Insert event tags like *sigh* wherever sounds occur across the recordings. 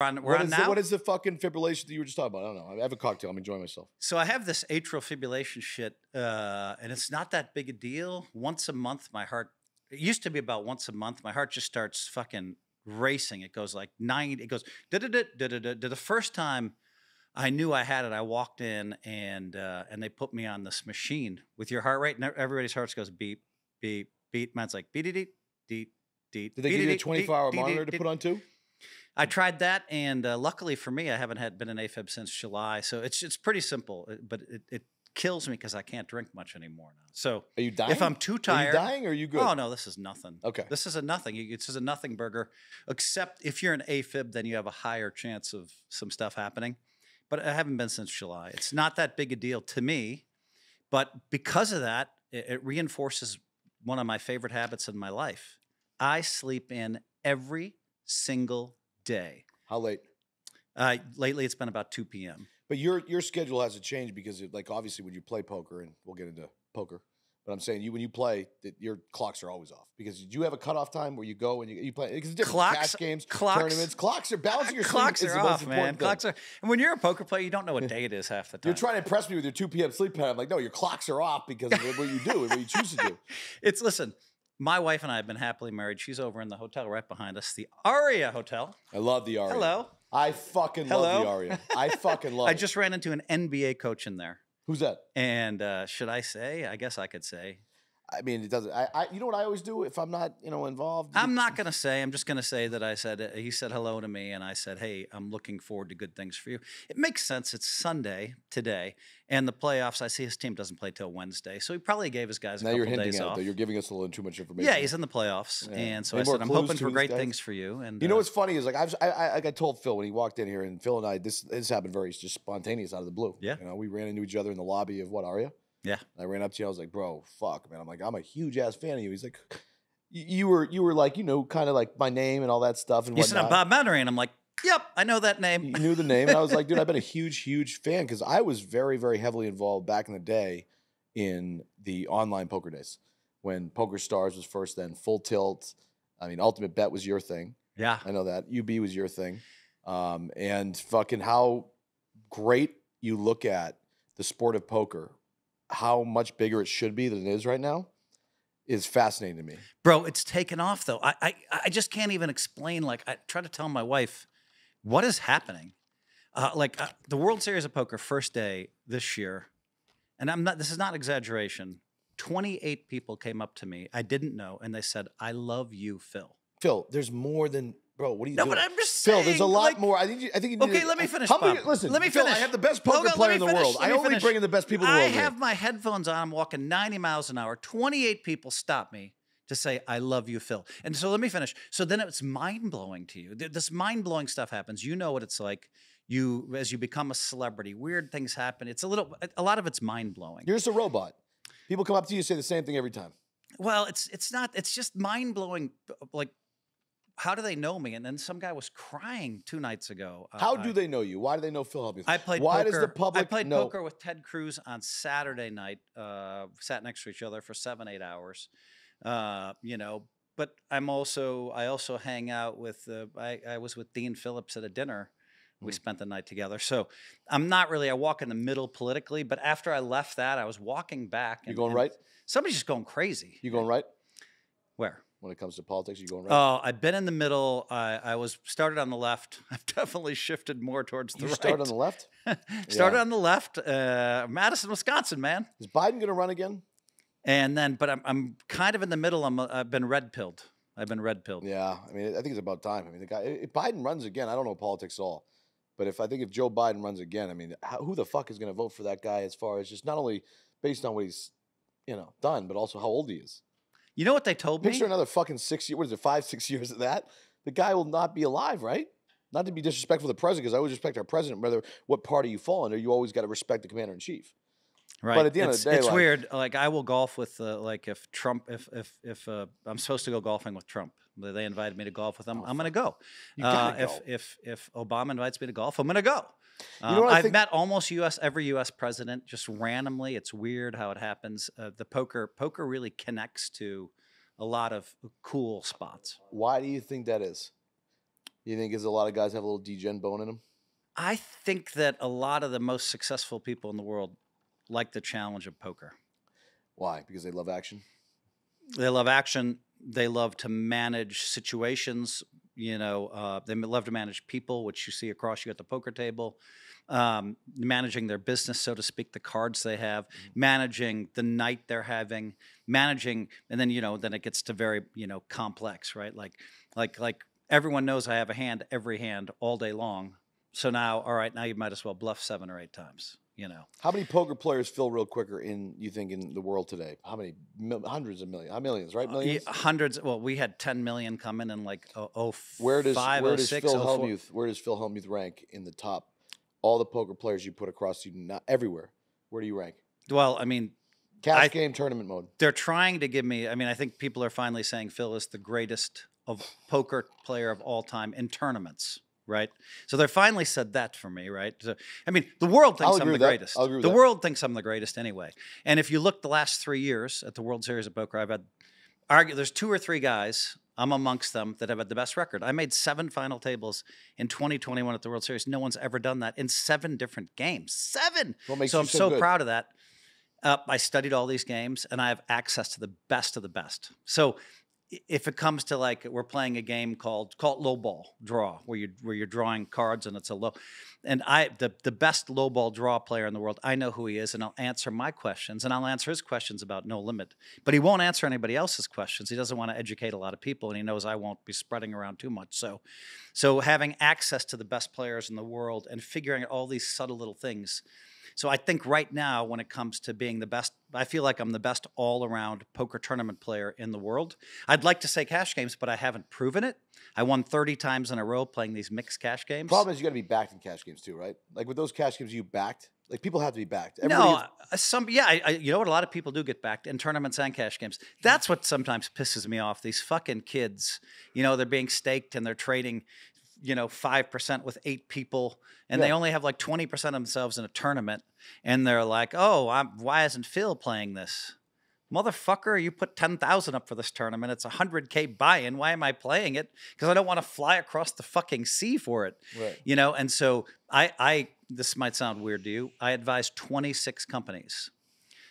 on, we're What on is, now. the, what is the fucking fibrillation that you were just talking about? I don't know. I have a cocktail. I'm enjoying myself. So I have this atrial fibrillation shit, uh, and it's not that big a deal. Once a month, my heart. It used to be about once a month. My heart just starts fucking racing. It goes like nine. It goes da da da da da da. The first time I knew I had it, I walked in and uh, and they put me on this machine with your heart rate, and everybody's hearts goes beep beep beep. Mine's like beep beep beep beep. Did they give you a 24 hour monitor to put on too? I tried that, and uh, luckily for me, I haven't had been an AFib since July, so it's it's pretty simple. uh, But it, it kills me because I can't drink much anymore now. So Are you dying? if I'm too Are tired, you dying or are you good? oh no, this is nothing. Okay. This is a nothing. This is a nothing burger. Except if you're an AFib, then you have a higher chance of some stuff happening. But I haven't been since July. It's not that big a deal to me, but because of that, it, it reinforces one of my favorite habits in my life. I sleep in every single day. How late? Uh, lately, it's been about 2 p.m. But your your schedule hasn't changed because, it, like, obviously, when you play poker, and we'll get into poker, but I'm saying you when you play, that your clocks are always off because you have a cutoff time where you go and you, you play? Because it's different Clocks- cash games, clocks- tournaments, clocks are balancing your Clocks are the most off, man. thing. Clocks are. And when you're a poker player, you don't know what day it is half the time. You're trying to impress me with your 2 p.m. sleep pattern. I'm like, no, your clocks are off because of what you do and what you choose to do. *laughs* It's listen. My wife and I have been happily married. She's over in the hotel right behind us, the Aria Hotel. I love the Aria. Hello. I fucking love the Aria. I fucking *laughs* love I it. just ran into an NBA coach in there, Who's that? and uh, should I say? I guess I could say. I mean, it doesn't. I, I, you know what I always do if I'm not, you know, involved. I'm not gonna say. I'm just gonna say that I said uh, he said hello to me, and I said, "Hey, I'm looking forward to good things for you." It makes sense. It's Sunday today, and the playoffs. I see his team doesn't play till Wednesday, so he probably gave his guys a Now couple you're hinting days at off. though. You're giving us a little too much information. yeah, he's in the playoffs, Yeah. and so Any I said, "I'm hoping for great guys? things for you." And You know uh, what's funny is like I've, I, I like I told Phil when he walked in here, and Phil and I this this happened very just spontaneous out of the blue. Yeah. you know, we ran into each other in the lobby of what Aria. Yeah. I ran up to you. I was like, bro, fuck, man. I'm like, I'm a huge ass fan of you. He's like, you were you were like, you know, kind of like my name and all that stuff and you said I'm. Bob Menery, and I'm like, "Yep, I know that name." You knew the name, and I was like, dude, I've been a *laughs* huge, huge fan because I was very, very heavily involved back in the day in the online poker days when Poker Stars was first, then Full Tilt. I mean, Ultimate Bet was your thing. Yeah, I know that UB was your thing, um, and fucking how great you look at the sport of poker, how much bigger it should be than it is right now, is fascinating to me. bro, it's taken off though. I, I I just can't even explain. Like I try to tell my wife what is happening. Uh, like uh, the World Series of Poker first day this year, and I'm not. This is not exaggeration. Twenty eight people came up to me I didn't know, and they said, "I love you, Phil." Phil, there's more than bro. What are you No, doing? but I'm just Phil, saying. there's a lot like, more. I think. You, I think. You need Okay, to- let me finish, How many? Listen, Let me Phil, finish. I have the best poker player in the finish, world. I only finish. bring in the best people in the I world. here. have my headphones on. I'm walking 90 miles an hour. 28 people stop me to say, I love you, Phil. And so let me finish. So then it's mind blowing to you. This mind blowing stuff happens. You know what it's like. You, as you become a celebrity, weird things happen. It's a little, a lot of it's mind blowing. You're just a robot. People come up to you and say the same thing every time. Well, it's it's not. It's just mind blowing. Like, how do they know me? And then some guy was crying two nights ago. uh, How I- do they know you? Why do they know Phil Hellmuth? I played Why poker. does the public I played know? poker with Ted Cruz on Saturday night. Uh, sat next to each other for seven, eight hours. Uh, you know, but I'm also I also hang out with. Uh, I I was with Dean Phillips at a dinner. We Mm. spent the night together. So I'm not really. I walk in the middle politically. But after I left that, I was walking back. You and- going right? Somebody's just going crazy. You going right Where? When it comes to politics? You going right? Oh, I've been in the middle. I, I was started on the left. *laughs* I've definitely shifted more towards the you right. start on the left. *laughs* started Yeah. on the left, uh, Madison, Wisconsin, man. Is Biden going to run again? And then, but I'm, I'm kind of in the middle. I'm, I've been red pilled. I've been red pilled. Yeah, I mean, I think it's about time. I mean, the guy, if Biden runs again, I don't know politics at all, but if I think if Joe Biden runs again, I mean, how, who the fuck is going to vote for that guy? As far as just not only based on what he's, you know, done, but also how old he is. You know what they told me? Picture another fucking six years. What is it? Five, six *laughs* years of that. The guy will not be alive, right? Not to be disrespectful to the president, because I always respect our president, whether what party you fall under. You always got to respect the commander in chief. right. But at the end of the day, it's like- weird. Like I will golf with, uh, like if Trump, if if if uh, I'm supposed to go golfing with Trump, they they invited me to golf with them. Oh, I'm gonna go. Uh, gotta if go. if if Obama invites me to golf, I'm gonna go. Know Um, I I've think- met almost U.S. every U.S. president just randomly. It's weird how it happens. Uh, the poker poker really connects to a lot of cool spots. Why do you think that is? You think is a lot of guys have a little degen bone in them? I think that a lot of the most successful people in the world like the challenge of poker. Why? Because they love action. They love action. They love to manage situations. You know, uh, they love to manage people, which you see across you at the poker table. Um, managing their business, so to speak, the cards they have, managing the night they're having, managing, and then you know, then it gets to very you know complex, right? Like, like, like everyone knows I have a hand every hand all day long. So now, all right, now you might as well bluff seven or eight times. You know, How many poker players fill real quicker in you think in the world today? How many? Mil- hundreds of millions. How millions? Right? Uh, Millions. yeah, hundreds. Well, we had 10 million come in in like oh, oh Where does five, where oh does six, Phil oh. Hellmuth where does Phil Hellmuth rank in the top? All the poker players you put across you, not everywhere. Where do you rank? Well, I mean, Cash I- game tournament mode. they're trying to give me. I mean, I think people are finally saying Phil is the greatest of poker player of all time in tournaments. Right, so they finally said that for me. Right, so, I mean, the world thinks I'm the greatest. I'll agree with the that. world thinks I'm the greatest anyway. And if you look the last three years at the World Series of Poker, I've had argue. There's two or three guys. I'm amongst them that have had the best record. I made seven final tables in 2021 at the World Series. No one's ever done that in seven different games. Seven. What makes so I'm so proud of that. Uh, I studied all these games, and I have access to the best of the best. So if it comes to like we're playing a game called called low ball draw, where you where you're drawing cards and it's a low, and I the the best low ball draw player in the world, I know who he is, and I'll answer my questions, and I'll answer his questions about no limit. But he won't answer anybody else's questions. He doesn't want to educate a lot of people, and he knows I won't be spreading around too much. So, so having access to the best players in the world and figuring out all these subtle little things. So I think right now, when it comes to being the best, I feel like I'm the best all-around poker tournament player in the world. I'd like to say cash games, but I haven't proven it. I won 30 times in a row playing these mixed cash games. Problem is you got to be backed in cash games too, right? Like with those cash games, you backed. Like people have to be backed. no, Everybody gets- uh, some yeah, I, I, you know what? A lot of people do get backed in tournaments and cash games. That's what sometimes pisses me off. These fucking kids, you know, they're being staked and they're trading, you know, five percent with eight people, and they only have like twenty percent of themselves in a tournament, and they're like, oh, I'm, why isn't Phil playing this? Motherfucker, you put ten thousand up for this tournament. It's a hundred k buy-in. Why am I playing it? Because I don't want to fly across the fucking sea for it right. you know and so i i this might sound weird to you i advised 26 companies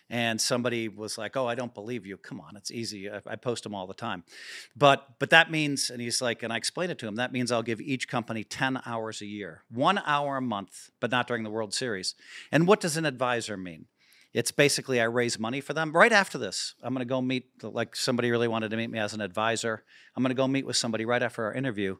and somebody was like oh i don't believe you come on it's easy i, I post them all the time but but that means and he's like and i explained it to him that means i'll give each company 10 hours a year one hour a month but not during the world series and what does an advisor mean it's basically I raise money for them. Right after this, I'm going to go meet, like somebody really wanted to meet me as an advisor. I'm going to go meet with somebody right after our interview.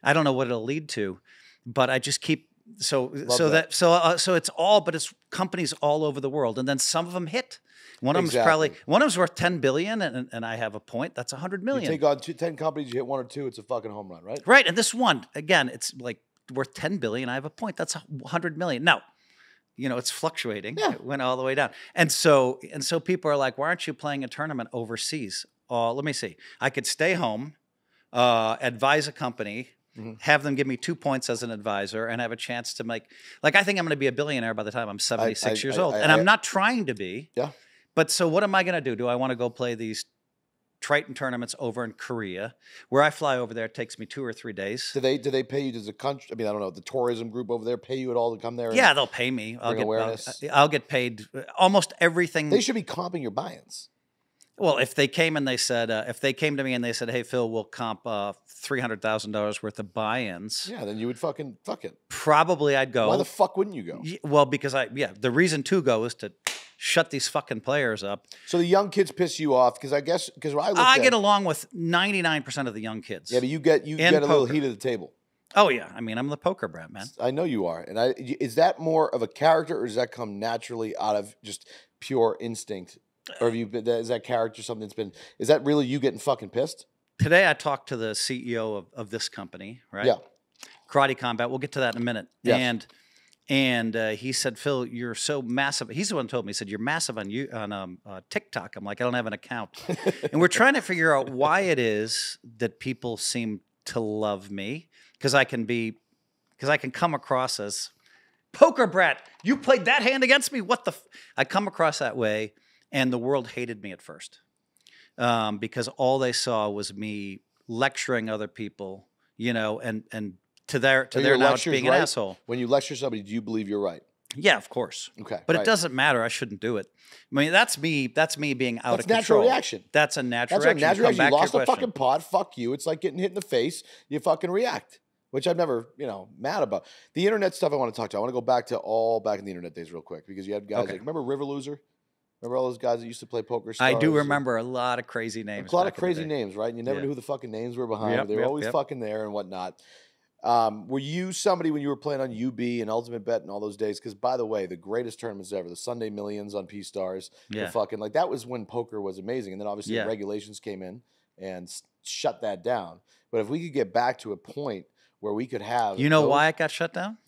I don't know what it'll lead to, but I just keep so so that. that, so uh, so it's all, but it's companies all over the world, and then some of them hit. One of them's probably one of them's worth 10 billion, and, and I have a point. That's 100 million. You take on two, 10 companies, you hit one or two, it's a fucking home run, right? Right, and this one again, it's like worth 10 billion. I have a point. That's 100 million. Now, you know, it's fluctuating. Yeah. It went all the way down. And so and so people are like, "Why aren't you playing a tournament overseas?" Uh, let me see. I could stay home, uh, advise a company, Mhm. have them give me 2 points as an advisor and have a chance to make like I think I'm going to be a billionaire by the time I'm 76 years I- old. I- and I- I'm not trying to be. Yeah. But so what am I going to do? Do I want to go play these Triton tournaments over in Korea, where I fly over there. It takes me two or three days. Do they do they pay you? Does the country? I mean, I don't know. The tourism group over there pay you at all to come there? Yeah, they'll pay me. I'll get I'll- awareness. I'll, get paid uh, almost everything. They should be comping your buy-ins. Well, if they came and they said, uh, if they came to me and they said, "Hey, Phil, we'll comp uh, three hundred thousand dollars worth of buy-ins," Yeah, then you would fucking fuck it. probably I'd go. Why the fuck wouldn't you go? Well, because I yeah, the reason to go is to shut these fucking players up. So the young kids piss you off because I guess because I I at get along with ninety nine percent of the young kids. yeah, but you get you get a little heat of the table. oh yeah, I mean I'm the poker brat, man. I know you are, and I is that more of a character or does that come naturally out of just pure instinct, or have you been, is that character something that's been is that really you getting fucking pissed? Today I talked to the CEO of, of this company, right? Yeah. Karate Combat. We'll get to that in a minute. Yes. And and uh, he said, Phil, you're so massive. He's the one who told me. He said, you're massive on you on um, uh, TikTok. I'm like, I don't have an account. and we're trying to figure out why it is that people seem to love me because I can be because I can come across as poker brat. You played that hand against me. What the? F-? I come across that way, and the world hated me at first um, because all they saw was me lecturing other people. you know, and and to their to Are their knowledge being an asshole. When you lecture somebody, do you believe you're right? Yeah, of course. Okay. But right. it doesn't matter. I shouldn't do it. I mean, that's me. That's me being out That's of natural control. reaction. That's a natural That's right. reaction. Natural Come reaction. You lost a question. fucking pod. Fuck you. It's like getting hit in the face. You fucking react, which I've never, you know, mad about. The internet stuff I want to talk to. I want to go back to all back in the internet days real quick because you had guys Okay. like remember River Loser. Remember all those guys that used to play poker? I do remember a lot of crazy names. a lot of back in the crazy names, right? And you never Yeah. knew who the fucking names were behind. Yep. They were yep, always yep. fucking there and whatnot. Um, were you somebody when you were playing on UB and Ultimate Bet and all those days? Because by the way, the greatest tournaments ever, the Sunday Millions on P Stars, Yeah. the fucking like that was when poker was amazing. And then obviously Yeah. the regulations came in and shut that down. But if we could get back to a point where we could have, You know those- why it got shut down?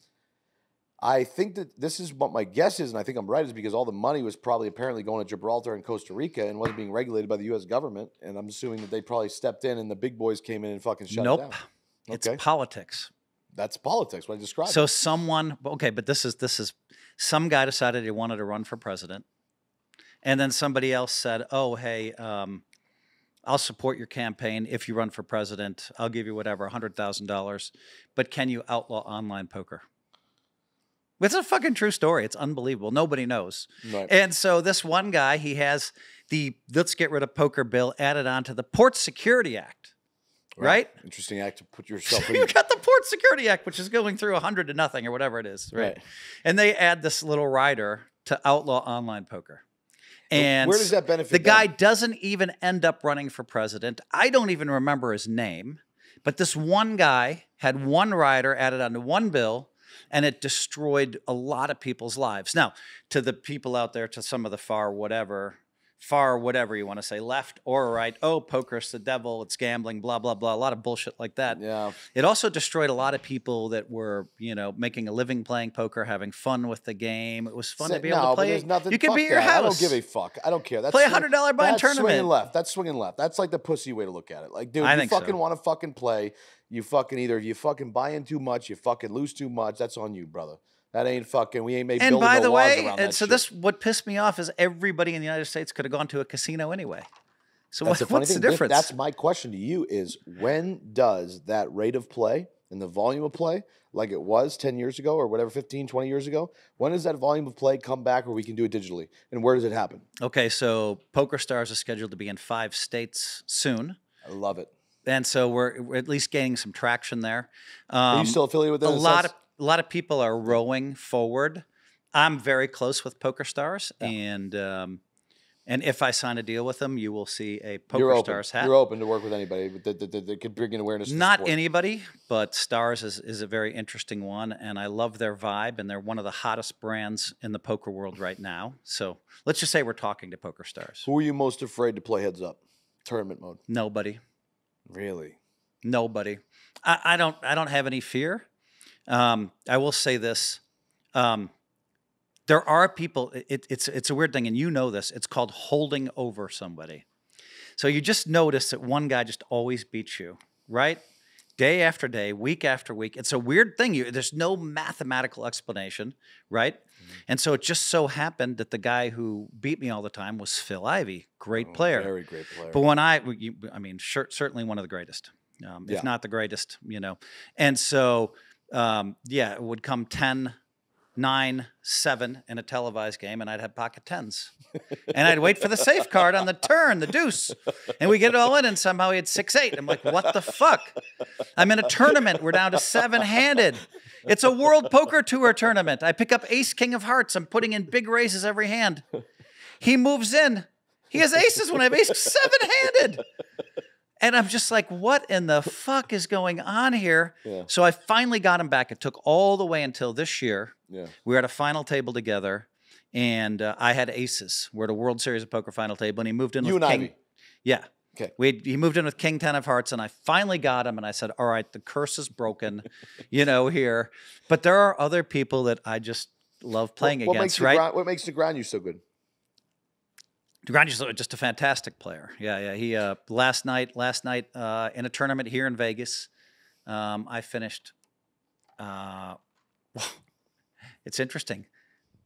I think that this is what my guess is, and I think I'm right, is because all the money was probably apparently going to Gibraltar and Costa Rica and wasn't being regulated by the U.S. government. And I'm assuming that they probably stepped in and the big boys came in and fucking shut nope. it down. It's Okay, politics. that's politics. What I described. So someone, okay, but this is this is some guy decided he wanted to run for president, and then somebody else said, "Oh, hey, um, I'll support your campaign if you run for president. I'll give you whatever, hundred thousand dollars, but can you outlaw online poker?" It's a fucking true story. It's unbelievable. Nobody knows. right. And so this one guy, he has the let's get rid of poker bill added onto the Port Security Act, right? Interesting act to put yourself *laughs* you in. got the Port Security Act, which is going through 100 to nothing or whatever it is, right? Right. And they add this little rider to outlaw online poker. And Where does that benefit the them? guy doesn't even end up running for president. I don't even remember his name, but this one guy had one rider added onto one bill and it destroyed a lot of people's lives. Now, to the people out there, to some of the far whatever, far whatever you want to say, left or right, oh, poker's the devil, it's gambling, blah, blah, blah, a lot of bullshit like that. Yeah. It also destroyed a lot of people that were, you know, making a living playing poker, having fun with the game. It was fun to be no, able to but play. there's nothing. you could be at your that. house. I don't give a fuck. I don't care. That's Play a $100 buy that's tournament. Swinging left. That's swinging left. That's like the pussy way to look at it. Like, dude, I you think so. fucking want to fucking play. You fucking either if you fucking buy in too much, you fucking lose too much. That's on you, brother. That ain't fucking. We ain't made. and by no the way, and uh, so shit. this what pissed me off is everybody in the United States could have gone to a casino anyway. So what, the what's thing. the difference? That's my question to you: Is when does that rate of play and the volume of play, like it was ten years ago or whatever, 15, 20 years ago, when does that volume of play come back where we can do it digitally? And where does it happen? okay, so Poker Stars is scheduled to be in five states soon. I love it. And so we're, we're at least gaining some traction there. Are Um, you still affiliated with a lot sense? of a lot of people are rowing forward. I'm very close with Poker Stars, Yeah. and um, and if I sign a deal with them, you will see a Poker You're. Stars hat. You're open to work with anybody that, that, that, that could bring in awareness. Not anybody, but Stars is, is a very interesting one, and I love their vibe, and they're one of the hottest brands in the poker world right now. So let's just say we're talking to Poker Stars. Who are you most afraid to play heads up? Tournament mode. Nobody, Really? nobody. I, I don't. I don't have any fear. Um, I will say this. Um, there are people. It, it's it's a weird thing, and you know this. It's called holding over somebody. So you just notice that one guy just always beats you, right? Day after day, week after week. It's a weird thing. You there's no mathematical explanation, right? And so it just so happened that the guy who beat me all the time was Phil Ivey, great Oh, player. Very great player. But when I, I mean, sure, certainly one of the greatest, um, Yeah. if not the greatest, you know. And so, um, yeah, it would come 10, 9, 7 in a televised game, and I'd have pocket tens. and I'd wait for the safe card on the turn, the deuce. And we get it all in, and somehow he had 6 8. I'm like, what the fuck? I'm in a tournament. We're down to seven handed. It's a World Poker Tour tournament. I pick up Ace King of Hearts. I'm putting in big raises every hand. He moves in. He has aces when I have ace seven handed. And I'm just like, what in the fuck is going on here? Yeah. So I finally got him back. It took all the way until this year. yeah. We were at a final table together, and uh, I had aces. We're at a World Series of Poker final table, and he moved in You with and King. Ivey. Yeah. Okay. We he moved in with King Ten of Hearts, and I finally got him. And I said, "All right, the curse is broken, *laughs* you know here." But there are other people that I just love playing what, what against, makes right? What makes Negreanu so good? Grandi's just a fantastic player. Yeah, yeah. He uh, last night, last night uh, in a tournament here in Vegas, um, I finished. Uh, *laughs* it's interesting.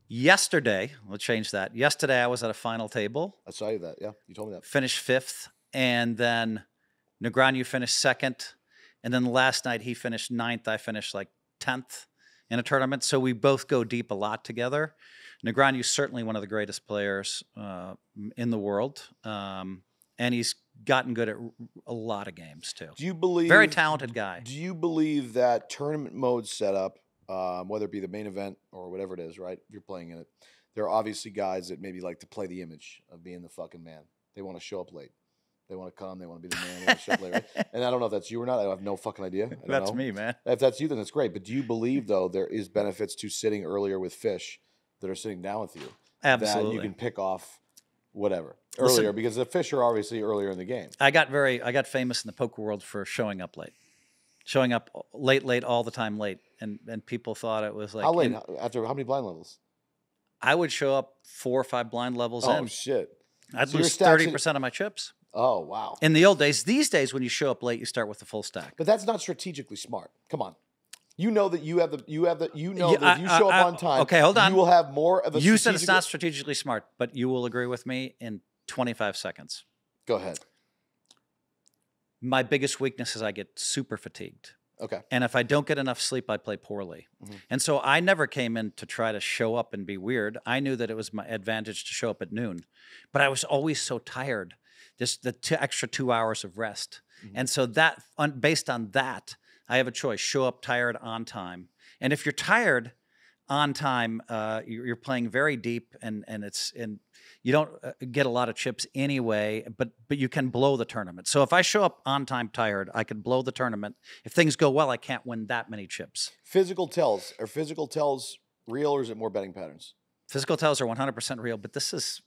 Yesterday, we'll change that. Yesterday, I was at a final table, I saw you that. Yeah, you told me that. finished fifth, and then Negreanu finished second, And then last night he finished ninth. I finished like tenth in a tournament. So we both go deep a lot together. Negreanu's certainly one of the greatest players uh, in the world, um, and he's gotten good at a lot of games too. Do you believe Very talented guy. Do you believe that tournament mode setup, um, whether it be the main event or whatever it is, right? If you're playing in it, there are obviously guys that maybe like to play the image of being the fucking man. They want to show up late. They want to come. They want to be the man. They want to show up late, right? *laughs* And I don't know if that's you or not. I have no fucking idea. I don't That's know. me, man. If that's you, then that's great. But do you believe though there is benefits to sitting earlier with fish that are sitting down with you? Absolutely. That you can pick off whatever Listen- earlier because the fish are obviously earlier in the game. I got very I got famous in the poker world for showing up late. Showing up late, late, all the time late. And and people thought it was like how late? How- After how many blind levels? I would show up four or five blind levels Oh in. shit! I'd so lose thirty in- percent of my chips. Oh wow! In the old days, these days when you show up late, you start with the full stack. But that's not strategically smart. Come on. You know that you have the you have the you know Yeah, that if you I- show I- up on time, okay, hold on. You will have more of a. You said it's not strategically smart, but you will agree with me in 25 seconds. Go ahead. My biggest weakness is I get super fatigued. Okay. And if I don't get enough sleep, I play poorly. Mhm. And so I never came in to try to show up and be weird. I knew that it was my advantage to show up at noon, but I was always so tired. Just the two, extra two hours of rest. Mhm. And so that, on, based on that, I have a choice: show up tired on time. And if you're tired on time, uh, you- you're playing very deep, and and it's and you don't uh, get a lot of chips anyway. But but you can blow the tournament. So if I show up on time tired, I can blow the tournament. If things go well, I can't win that many chips. Physical tells are physical tells real or is it more betting patterns? Physical tells are 100% real, but this is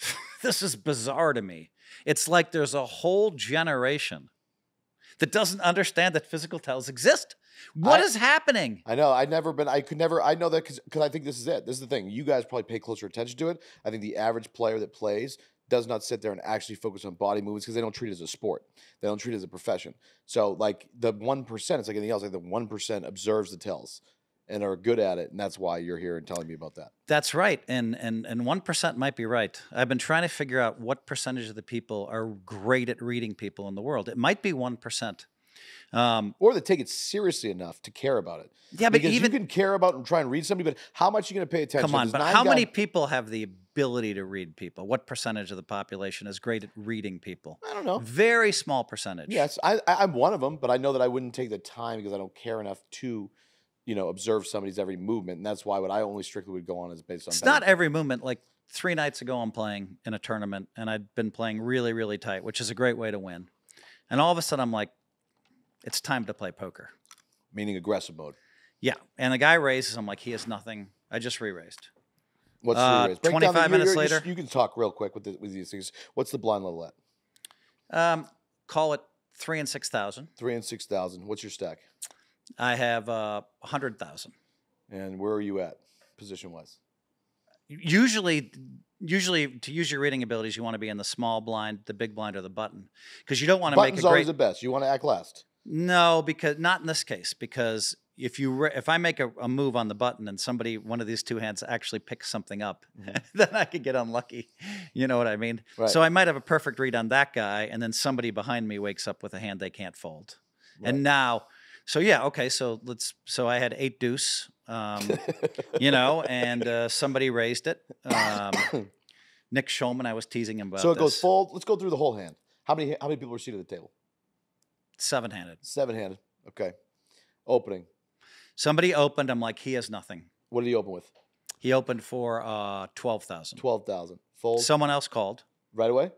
*laughs* this is bizarre to me. It's like there's a whole generation that doesn't understand that physical tells exist. What I- is happening? I know. I never been. I could never. I know that because I think this is it. This is the thing. You guys probably pay closer attention to it. I think the average player that plays does not sit there and actually focus on body movements because they don't treat it as a sport. They don't treat it as a profession. So like the one percent, it's like anything else. Like the one percent observes the tells and are good at it, and that's why you're here and telling me about that. That's right. And and and 1% might be right. I've been trying to figure out what percentage of the people are great at reading people in the world. It might be 1%. Um, Or they take it seriously enough to care about it. yeah, but because even you can care about and try and read somebody, but how much are you going to pay attention? Come on, but how many people have the ability to read people? What percentage of the population is great at reading people? I don't know. Very small percentage. Yes, I, I, I'm one of them, but I know that I wouldn't take the time because I don't care enough to, you know, observe somebody's every movement, and that's why what I only strictly would go on is based on. It's betting. not every movement. Like three nights ago, I'm playing in a tournament, and I'd been playing really, really tight, which is a great way to win. And all of a sudden, I'm like, it's time to play poker. meaning aggressive mode. Yeah. And the guy raises. I'm like, he has nothing. I just re-raised. What's Uh, the raise? Break down the- 25 you're- minutes you're- later. you can talk real quick with the, with these things. What's the blind level at? Um, call it three and six thousand. Three and six thousand. What's your stack? I have uh, a hundred thousand. And where are you at position wise? usually usually to use your reading abilities you want to be in the small blind the big blind or the button because you don't want to make a always great the best. You want to act last. no because not in this case because if you re- if i make a, a move on the button and somebody one of these two hands actually picks something up *laughs* then i could get unlucky you know what i mean Right. so i might have a perfect read on that guy and then somebody behind me wakes up with a hand they can't fold Right. and now so yeah okay so let's so i had eight deuce um, you know, and uh, somebody raised it. Um, *coughs* Nick Schulman, I was teasing him about so it goes this. fold. Let's go through the whole hand. How many how many people are seated at the table? seven-handed. Seven handed. Okay. Opening. Somebody opened. I'm like, he has nothing. What did he open with? He opened for uh, twelve thousand. Twelve thousand. Fold Someone else called. right away.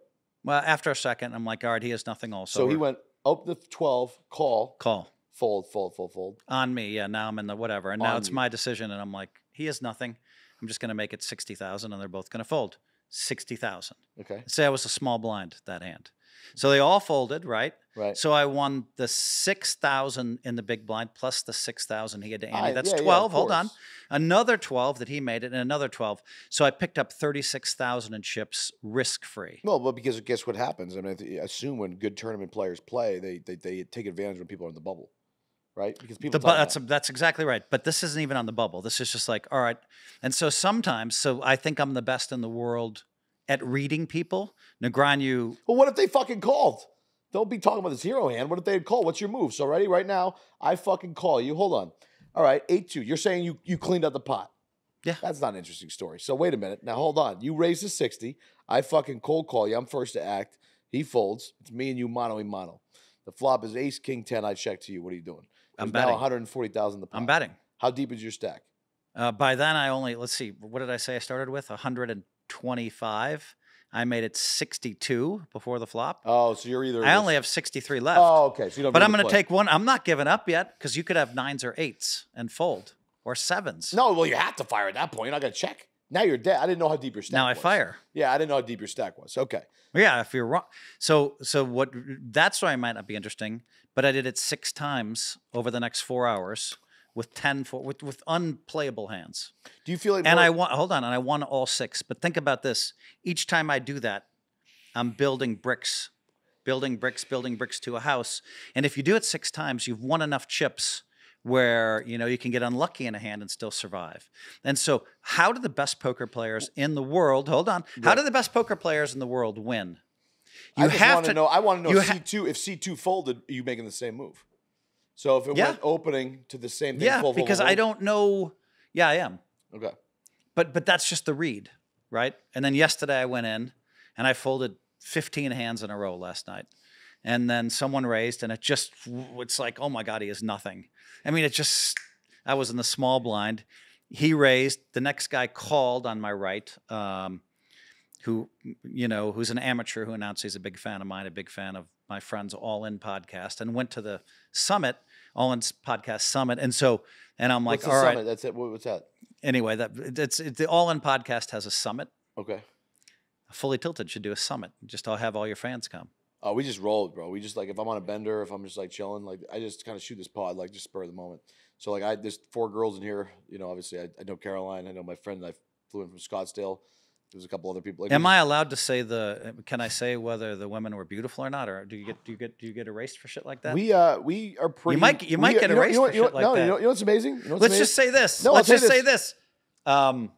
Well, after a second, I'm like, all right, he has nothing. Also, So he We're- went open the twelve, call, call fold, fold, fold, fold. on me. Yeah, now I'm in the whatever, and now On it's you. my decision, and I'm like, he has nothing. I'm just going to make it sixty thousand, and they're both going to fold sixty thousand. Okay. Say I was a small blind that hand. So they all folded, right? Right. So I won the six thousand in the big blind plus the six thousand he had to ante. I- That's yeah, yeah, twelve. Hold on, another twelve that he made it, and another twelve. So I picked up thirty six thousand in chips risk free. Well, but because guess what happens? I mean, I assume when good tournament players play, they, they they take advantage when people are in the bubble, right? Because people bu- that's that's exactly right. But this isn't even on the bubble. This is just like all right. And so sometimes, so I think I'm the best in the world at reading people. Negreanu, Well, what if they fucking called? Don't be talking about this hero hand. What if they had called? What's your move? So ready right now, I fucking call you. Hold on. All right, eight two. You're saying you you cleaned out the pot. Yeah. That's not an interesting story. So wait a minute. Now hold on. You raise to 60. I fucking cold call you. I'm first to act. He folds. It's me and you mano a mano. The flop is ace, king, 10. I check to you. What are you doing? I'm There's now betting. 140,000 the pot. I'm betting. How deep is your stack? Uh, by then, I only let's see. What did I say? I started with 125. I made it 62 before the flop. Oh, so you're either. I only have 63 left. Oh, okay. So you don't. but I'm going to take one. I'm not giving up yet because you could have nines or eights and fold or sevens. No, well, you have to fire at that point. I got to check. Now you're dead. I didn't know how deep your stack. Was. Now I was. fire. Yeah, I didn't know how deep your stack was. Okay. Yeah, if you're wrong. So so what? That's why it might not be interesting. But I did it six times over the next four hours with ten for, with with unplayable hands. Do you feel like? And I won. Hold on, and I won all six. But think about this: each time I do that, I'm building bricks, building bricks, building bricks to a house. And if you do it six times, you've won enough chips where you know you can get unlucky in a hand and still survive. And so, how do the best poker players in the world? Hold on. How do the best poker players in the world win? I just want to know. I want to know if C two. If C two folded, are you making the same move? So if it Yeah. went opening to the same thing, Yeah, fold, fold, because fold, I don't know. Yeah, I am. Okay. But but that's just the read, right? And then yesterday I went in and I folded 15 hands in a row last night. And then someone raised and it just it's like, "Oh my god, he is nothing." I mean, it just I was in the small blind. He raised, the next guy called on my right. Um, who you know who's an amateur who announced he's a big fan of mine, a big fan of my friend's All In podcast, and went to the summit, All In podcast summit, and so and I'm like, What's the all right. summit? That's it. What's that? Anyway, that it's it, the All In podcast has a summit. Okay. Fully Tilted should do a summit. Just I'll have all your fans come. Oh, we just rolled, bro. We just like if I'm on a bender, if I'm just like chilling, like I just kind of shoot this pod, like just spur of the moment. So like I there's four girls in here. You know, obviously I, I know Caroline. I know my friend. I flew in from Scottsdale. There's a couple other people. Like Am I allowed to say the? Can I say whether the women were beautiful or not, or do you get do you get do you get erased for shit like that? We uh we are pretty. You might- you might we- get you know- erased you know, for you know, shit like no, that. You know, you know what's amazing? You know what's Let's amazing? just say this. No, Let's say just say this. this. Um,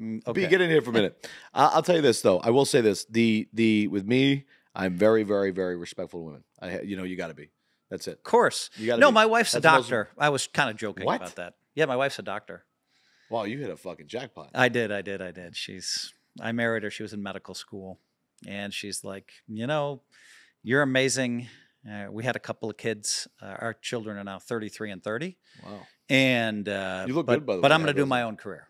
mm, B, get in here for a minute. I'll tell you this though. I will say this: the the with me, I'm very, very, very respectful to women. I, you know, you got to be. That's it. Of course. You gotta No, be. my wife's a That's most- doctor. I was kind of joking What? about that. Yeah, my wife's a doctor. Wow, you hit a fucking jackpot. I did, I did, I did. She's I married her. She was in medical school, and she's like, you know, you're amazing. Uh, we had a couple of kids. Uh, our children are now 33 and 30, Wow. and uh, You look but, good, by the But way. I'm going to do my own career,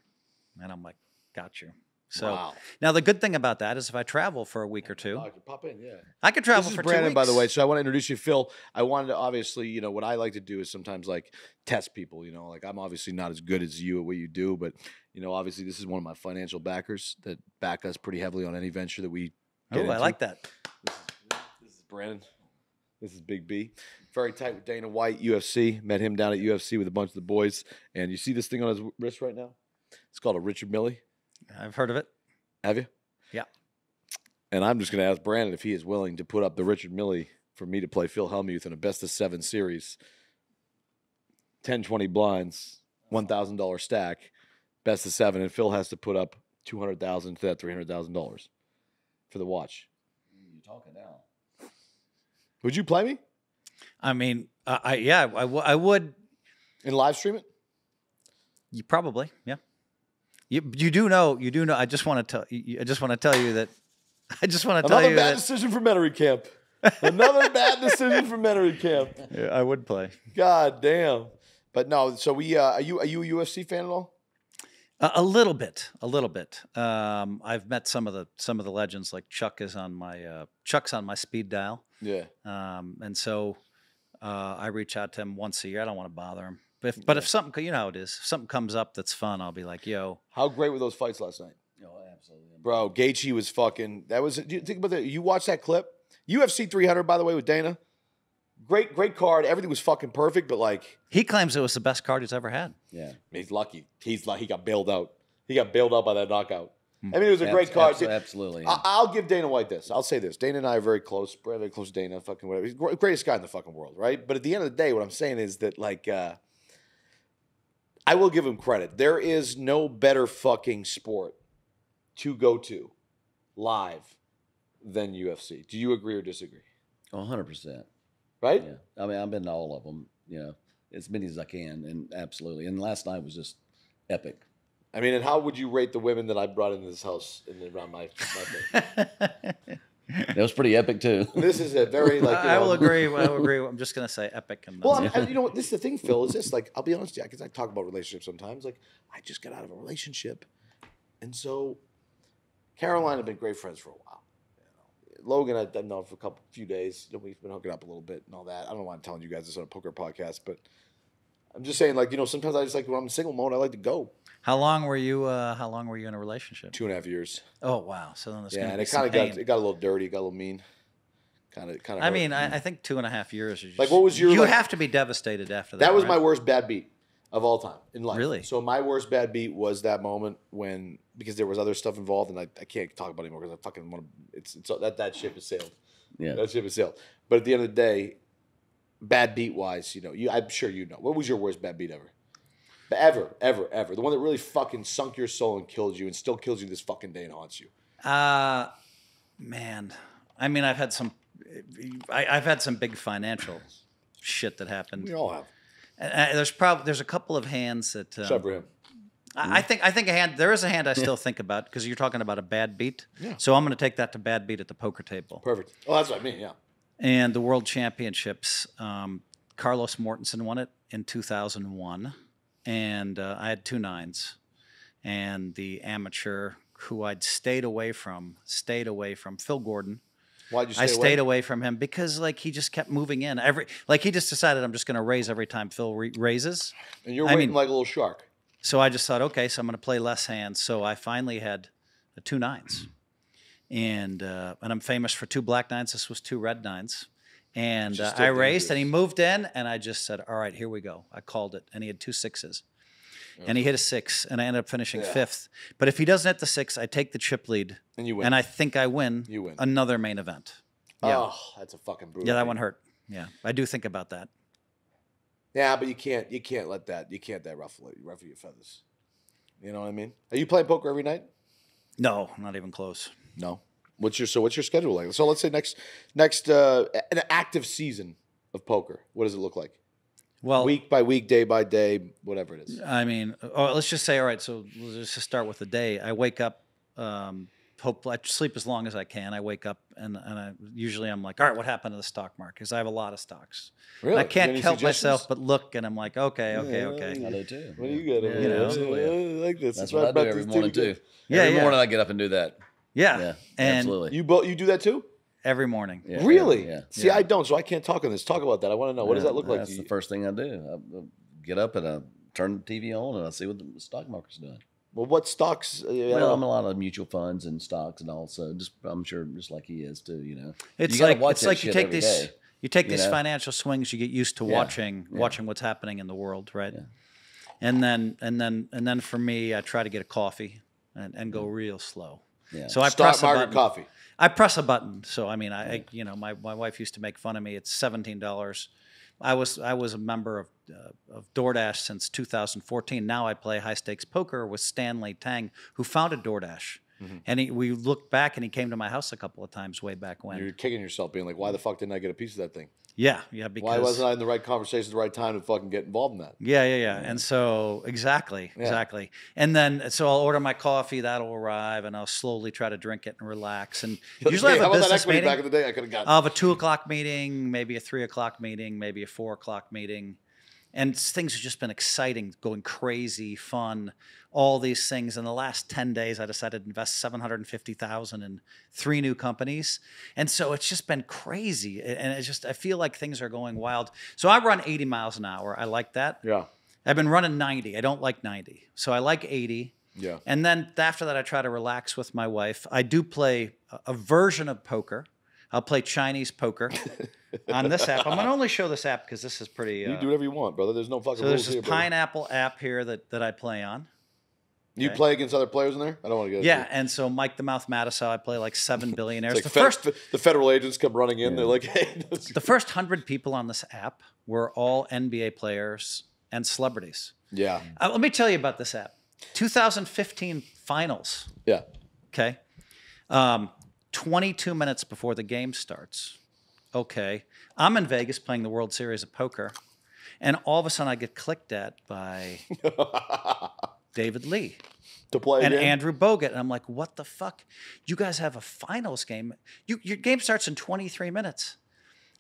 and I'm like, got you. So wow. now the good thing about that is if I travel for a week or two, Doc, pop in, yeah. I could travel this is for Brandon, by the way. So I want to introduce you, Phil. I wanted to obviously, you know, what I like to do is sometimes like test people. You know, like I'm obviously not as good as you at what you do, but you know, obviously this is one of my financial backers that back us pretty heavily on any venture that we. Oh, I like that. This is Brandon. This is Big B. Very tight with Dana White, UFC. Met him down at UFC with a bunch of the boys. And you see this thing on his wrist right now? It's called a Richard Mille. I've heard of it. Have you? Yeah. And I'm just going to ask Brandon if he is willing to put up the Richard Mille for me to play Phil Hellmuth in a best of seven series. 10, 20 blinds, $1,000 stack, best of seven. And Phil has to put up 200000 to that $300,000 for the watch. You're talking now. Would you play me I mean, I, I yeah, I, w- I would. and live stream it? You probably, yeah. You you do know you do know. I just want to tell you. I just want to tell you that. *laughs* I just want to tell Another you bad that decision for Menery Camp. Another bad decision for Menery Camp. *laughs* Yeah, I would play God damn. But no, so we uh, are you are you a UFC fan at all? a, a little bit, a little bit. Um, I've met some of the some of the legends. Like Chuck is on my uh, Chuck's on my speed dial, Yeah. um, and so uh, I reach out to him once a year. I don't want to bother him. But if, but if something, you know how it is. If something comes up that's fun, I'll be like, "Yo, How great were those fights last night? Oh, absolutely. Bro, Gaethje was fucking. That was. Think about that? You watched that clip? UFC 300, by the way, with Dana. Great, great card. Everything was fucking perfect, but like, he claims it was the best card he's ever had." Yeah. he's lucky. He's like he got bailed out. He got bailed out by that knockout. I mean, it was a great card. abso- absolutely. I- I'll give Dana White this. I'll say this. Dana and I are very close. Very close to Dana. Fucking whatever. He's the greatest guy in the fucking world, right? But at the end of the day, what I'm saying is that like, uh, I will give him credit. There is no better fucking sport to go to live than UFC. Do you agree or disagree? Oh, 100%. right? Yeah. I mean, I've been to all of them, you know, as many as I can. And absolutely. And last night was just epic. I mean, and how would you rate the women that I brought into this house in the, around my, my? *laughs* It was pretty epic, too. *laughs* This is a very like. I know, will agree. I will *laughs* agree. I'm just gonna say epic. And Well, that's I'm, you know what? *laughs* This is the thing, Phil. Is this like? I'll be honest, yeah, because I talk about relationships sometimes. Like, I just got out of a relationship, and so Caroline have been great friends for a while. You know, Logan, I- I've known for a couple, few days. You We've been hooking up a little bit and all that. I don't know why I'm telling you guys this on a poker podcast, but I'm just saying, like, you know, sometimes I just like when I'm in single mode, I like to go how long were you? Uh, how long were you in a relationship? two and a half years. Oh wow. So then yeah, and be it kind of got it got a little dirty, got a little mean. Kind of, kind of. I mean, I, I think two and a half years. is Like, what was your, You like- have to be devastated after that. That was right? my worst bad beat of all time in life. Really? So my worst bad beat was that moment when because there was other stuff involved, and I, I can't talk about it anymore because I fucking want to. It's, it's that that ship has sailed. Yeah. That ship has sailed. But at the end of the day, bad beat wise, you know, you I'm sure you know. What was your worst bad beat ever? Ever, ever, ever. The one that really fucking sunk your soul and killed you, and still kills you this fucking day and haunts you. Uh, man, I mean, I've had some. I, I've had some big financial shit that happened. We all have, And, uh, there's probably there's a couple of hands that um, except for him. I, I think I think a hand. There is a hand I still think about because you're talking about a bad beat. Yeah. So I'm going to take that to bad beat at the poker table. Perfect. Oh, that's what I mean. Yeah. And the World Championships, um, Carlos Mortensen won it in 2001, and uh, I had two nines. And the amateur who I'd stayed away from, stayed away from, Phil Gordon. Why'd you stay I stayed away from him because like he just kept moving in every like he just decided I'm just going to raise every time Phil re- raises. And you're I waiting mean- like a little shark. So I just thought, okay, so I'm going to play less hands. So I finally had two nines, and uh, and I'm famous for two black nines. This was two red nines, and uh, I raised, and he moved in, and I just said, all right, here we go. I called it, and he had two sixes, and he hit a six, and I ended up finishing Yeah. fifth. But if he doesn't hit the six, I take the chip lead, And you win. and I think I win. You win. another main event. Yeah, Oh, that's a fucking brutal. yeah, that one hurt. Yeah, I do think about that. Yeah, but you can't you can't let that you can't that ruffle it, ruffle your feathers. You know what I mean? Are you playing poker every night? No, not even close. No. What's your so what's your schedule like? So let's say next next uh an active season of poker. What does it look like? Well, week by week, day by day, whatever it is. I mean, oh, let's just say, all right. So let's just start with the day. I wake up. Um, hope I sleep as long as I can. I wake up and and I usually I'm like, all right, what happened to the stock market? Because I have a lot of stocks. And Really? I can't help myself but look, and I'm like, okay, okay, Yeah, okay. I do too. What do you got? over You know. Absolutely. I like this. That's why what I do every morning together. too. Yeah, every yeah. morning I get up and do that. Yeah, Yeah, and absolutely. You bo- you do that too? every morning. Yeah, really? Yeah. See, Yeah. I don't, so I can't talk on this. Talk about that. I want to know. What does that look like? That's the first thing I do. I, I get up and I turn the TV on and I see what the stock market's doing. Well, what stocks? Uh, well, I'm a lot of mutual funds and stocks and also just I'm sure just like he is too. You know, It's You like watch it's like you take every these day, you take you these know? financial swings. You get used to Yeah, watching yeah. watching what's happening in the world, right? Yeah. And then and then and then for me, I try to get a coffee and, and go real slow. Yeah. So I Stock press a button. coffee. I press a button. So I mean, I, I you know, my, my wife used to make fun of me. It's seventeen dollars. I was I was a member of uh, of DoorDash since 2014. Now I play high stakes poker with Stanley Tang, who founded DoorDash. Mm-hmm. And he, we looked back, and he came to my house a couple of times way back when. You're kicking yourself, being like, "Why the fuck didn't I get a piece of that thing? Yeah, yeah. Because Why wasn't I in the right conversation at the right time to fucking get involved in that?" Yeah, yeah, yeah. And so exactly, Yeah. exactly. And then so I'll order my coffee, that'll arrive, and I'll slowly try to drink it and relax. And *laughs* usually Hey, I have a about that business equity meeting. back in the day? I could have got. I'll have a two o'clock meeting, maybe a three o'clock meeting, maybe a four o'clock meeting. And things have just been exciting, going crazy, fun, all these things. In the last 10 days, I decided to invest 750,000 in three new companies. And so it's just been crazy. And it's just, I feel like things are going wild. So I run 80 miles an hour. I like that. yeah, I've been running 90. I don't like 90. So I like 80. yeah. And then after that, I try to relax with my wife. I do play a, version of poker. I'll play Chinese poker *laughs* on this app. I'm going to only show this app because this is pretty. You Uh, do whatever you want, brother. There's no fucking so rules there's this here, brother. pineapple app here that, that I play on. You play against other players in there? I don't want to get. Yeah, and so Mike the Mouth Matusow, I play like seven *laughs* billionaires. Like the first the federal agents come running in. They're like, *laughs* "Hey, the first hundred people on this app were all NBA players and celebrities. yeah, Uh, let me tell you about this app. 2015 finals. yeah." Okay. Um, 22 minutes before the game starts, okay. I'm in Vegas playing the World Series of Poker, and all of a sudden I get clicked at by *laughs* David Lee to play and again? Andrew Bogut. And I'm like, what the fuck? You guys have a finals game. You, your game starts in 23 minutes.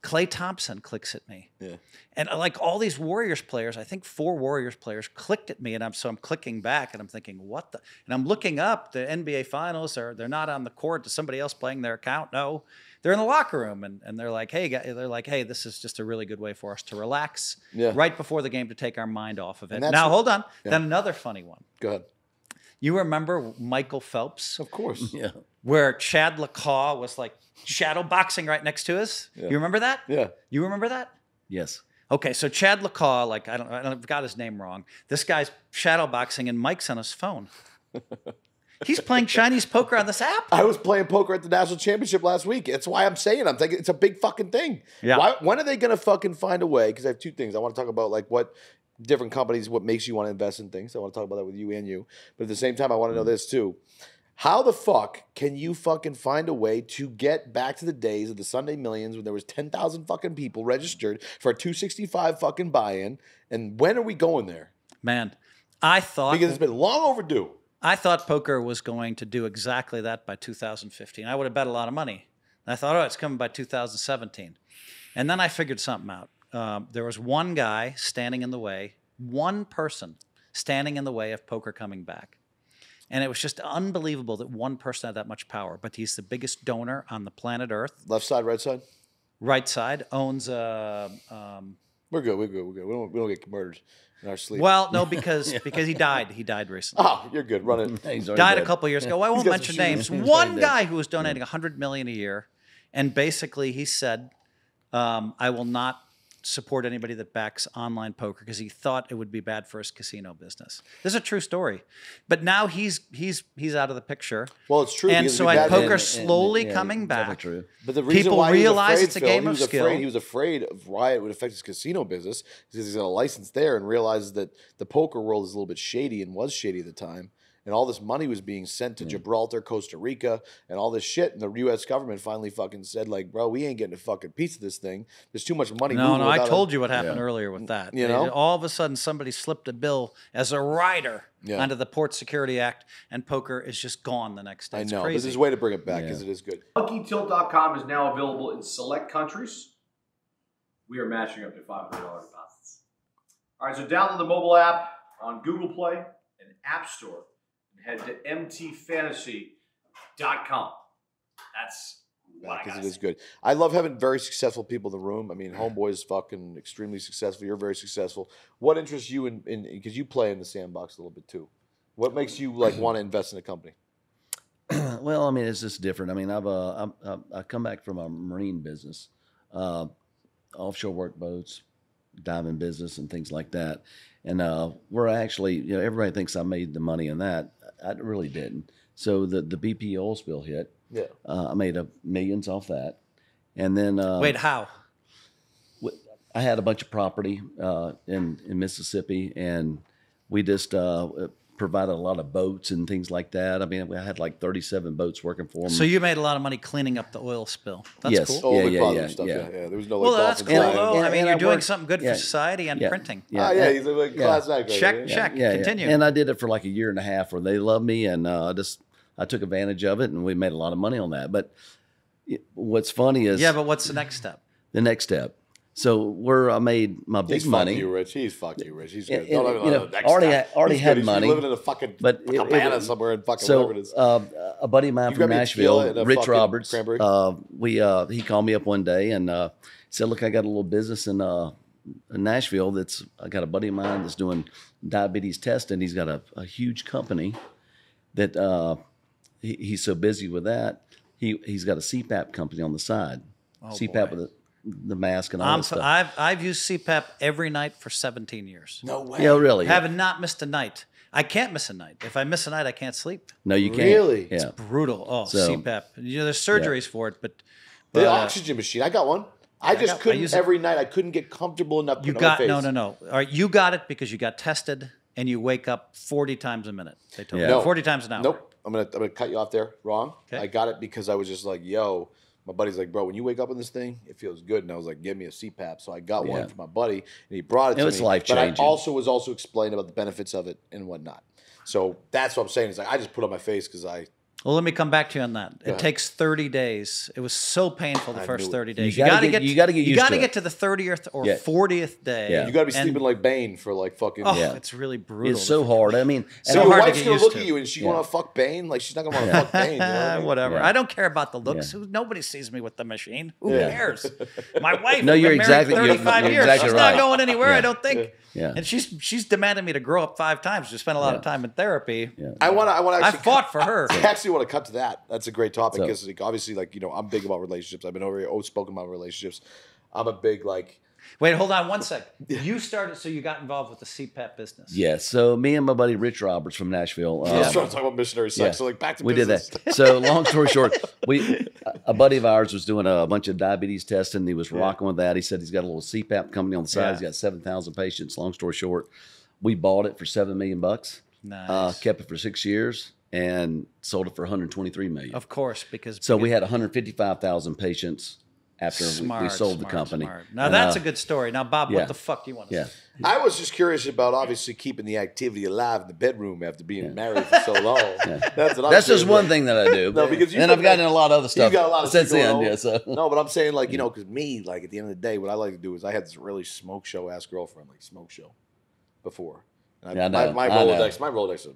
Klay Thompson clicks at me. Yeah. And uh, like all these Warriors players, I think four Warriors players clicked at me, and I'm so I'm clicking back, and I'm thinking, what the? And I'm looking up the NBA Finals, or they're not on the court. Is somebody else playing their account? No, they're in the locker room, and, and they're like, hey, they're like, hey, this is just a really good way for us to relax Yeah. right before the game to take our mind off of it. Now what- hold on. Yeah. Then another funny one. Go ahead. You remember Michael Phelps, Of course. *laughs* Yeah. Where Chad LaCaw was like shadow boxing right next to us? Yeah. You remember that? Yeah. You remember that? Yes. Okay, so Chad LaCaw, like I don't, I don't, I got his name wrong. This guy's shadow boxing, and Mike's on his phone. *laughs* He's playing Chinese poker on this app. I was playing poker at the national championship last week. That's why I'm saying I'm thinking it's a big fucking thing. Yeah. Why, when are they going to fucking find a way? Because I have two things. I want to talk about like what different companies, what makes you want to invest in things. I want to talk about that with you and you. But at the same time, I want to know mm. this too. How the fuck can you fucking find a way to get back to the days of the Sunday Millions when there was 10,000 fucking people registered for a 265 fucking buy-in? And when are we going there? Man, I thought Because it's been long overdue. I thought poker was going to do exactly that by 2015. I would have bet a lot of money. And I thought, oh, it's coming by 2017. And then I figured something out. Um, there was one guy standing in the way, one person standing in the way of poker coming back. And it was just unbelievable that one person had that much power. But he's the biggest donor on the planet Earth. Left side, right side? Right side owns a. Um, We're good. We're good. We're good. We don't, we don't get murdered in our sleep. well, no, *laughs* because because he died. He died recently. oh, you're good. Run it. *laughs* He's already died a couple years ago. *laughs* I won't mention shooting names. One already guy who was donating 100 million a year, and basically he said, um, "I will not support anybody that backs online poker because he thought it would be bad for his casino business." This is a true story, but now he's he's he's out of the picture. Well, it's true. And so I poker and- slowly coming back. True. But the reason People why he was realize afraid, it's a Phil, game he of was skill. Afraid, he was afraid of why it would affect his casino business because he's got a license there and realizes that the poker world is a little bit shady and was shady at the time. And all this money was being sent to hmm. Gibraltar, Costa Rica, and all this shit. And the U.S. government finally fucking said, like, bro, we ain't getting a fucking piece of this thing. There's too much money. No, no, I without a- told you what happened Yeah. earlier with that. You They- know? all of a sudden somebody slipped a bill as a rider Yeah. under the Port Security Act, and poker is just gone the next day. I It's know. crazy. This is a way to bring it back Yeah. because it is good. MonkeyTilt.com is now available in select countries. We are matching up to $500 deposits. All right, so download the mobile app on Google Play and App Store and head to mtfantasy.com. That's what I because it is good. I love having very successful people in the room. I mean, Homeboy is fucking extremely successful. You're very successful. What interests you in because you play in the sandbox a little bit too? What makes you like want to invest in a company? *clears throat* well, I mean, it's just different. I mean, I've uh, I'm, I'm, I come back from a marine business, uh, offshore work boats, diving business, and things like that. And uh, we're actually, you know, everybody thinks I made the money in that. I really didn't. So the the BP oil spill hit. Yeah. Uh, I made a millions off that, and then uh, Wait, how? I had a bunch of property uh, in in Mississippi, and we just uh, provided a lot of boats and things like that. I mean, I had like 37 boats working for them. So you made a lot of money cleaning up the oil spill. That's Yes. cool. Oh, Yeah, like yeah, yeah, stuff. Yeah. yeah. yeah, There was no Well, that's cool. And- flying. though. I mean, you're I doing worked- something good yeah, for society and yeah. printing. Ah, yeah, and- he's like yeah. class act. Check, Yeah. check. yeah, yeah. Continue. And I did it for like a year and a half where they loved me and uh, I just I took advantage of it and we made a lot of money on that. But what's funny is yeah, but what's the next step? the next step. So where I made my big He's money, fuck you, Rich. He's fuck you, Rich. He's Yeah, good. and, no, no, no, you know, already had- already He's had good. He's money, living in a fucking but it- cabana it- somewhere in fucking wherever it So is. uh, a buddy of mine You from grab me a tequila and Nashville, Rich Roberts, uh, we uh, he called me up one day and uh, said, "Look, I got a little business in, uh, in Nashville. That's I got a buddy of mine that's doing diabetes testing. He's got a, a huge company that uh, he, he's so busy with that. He he's got a CPAP company on the side. CPAP boy. with the, the mask and all I'm, that stuff. I've, I've used CPAP every night for 17 years. no way. yeah, really. Have not missed a night. I can't miss a night. If I miss a night, I can't sleep. no, you can't. Really? Yeah. Brutal. Oh, So- CPAP. You know, there's surgeries for it, but, The but, uh, oxygen machine. I got one. I just got- I couldn't use it. every night. I couldn't get comfortable enough. you putting it on got my no, face. no, no. All right, you got it because you got tested and you wake up 40 times a minute. They told Yeah. me No. 40 times an hour. Nope. I'm gonna I'm gonna cut you off there. Wrong. Okay. I got it because I was just like, yo, My buddy's like, bro, when you wake up in this thing, it feels good. And I was like, give me a CPAP. So I got Yeah. one for my buddy, and he brought it, It to was me. But I also was also explained about the benefits of it and whatnot. So that's what I'm saying. Is like I just put it on my face because I Well, let me come back to you on that. It ahead. takes 30 days. It was so painful the I first knew it. 30 You days. gotta get- you gotta get you gotta get to the 30th or Yeah. 40th day. Yeah. you got to be sleeping like Bane for like fucking. Oh, Yeah. it's really brutal. It's so hard. I mean, So your hard wife's get gonna look to. at you and she Yeah. want to fuck Bane. Like she's not gonna want to *laughs* fuck Bane. You know what I mean? Whatever. I don't care about the looks. Nobody sees me with the machine. Who cares? *laughs* My wife. No, you're exactly- 35 years. she's not going anywhere. I don't think. Yeah. And she's she's demanded me to grow up five times. We spent a lot of time in therapy. Yeah. I want to. I want to. I fought for her. I actually want to cut to that. That's a great topic So- because like, obviously, like you know, I'm big about relationships. I've been very outspoken about relationships. I'm a big like. Wait, hold on one sec. *laughs* You started, so you got involved with the CPAP business. Yeah. So me and my buddy Rich Roberts from Nashville. I was um, trying to talk about missionary sex. yeah. So like back to we business. did that. So long story short, we *laughs* a buddy of ours was doing a bunch of diabetes testing. And He was rocking with that. He said he's got a little CPAP company on the side. Yeah. He's got seven thousand patients. Long story short, we bought it for seven million bucks. Nice. Uh, kept it for six years and sold it for 123 million. of course, because So we had 155,000 patients after we, we Smart, sold the company. smart. Now And, that's uh, a good story. Now, Bob, yeah. what the fuck do you want to Yeah. say? I was just curious about obviously keeping the activity alive in the bedroom after being married for so long. *laughs* That's what I'm That's just saying, one thing that I do. *laughs* No, because you've and I've gotten back- a lot of other stuff You've got a lot of since shit going then. Yeah, so No, but I'm saying like you know, because me, like at the end of the day, what I like to do is I had this really smoke show ass girlfriend, like smoke show, before. And Yeah, I my, know, my I know. Rolodex, my Rolodex. is-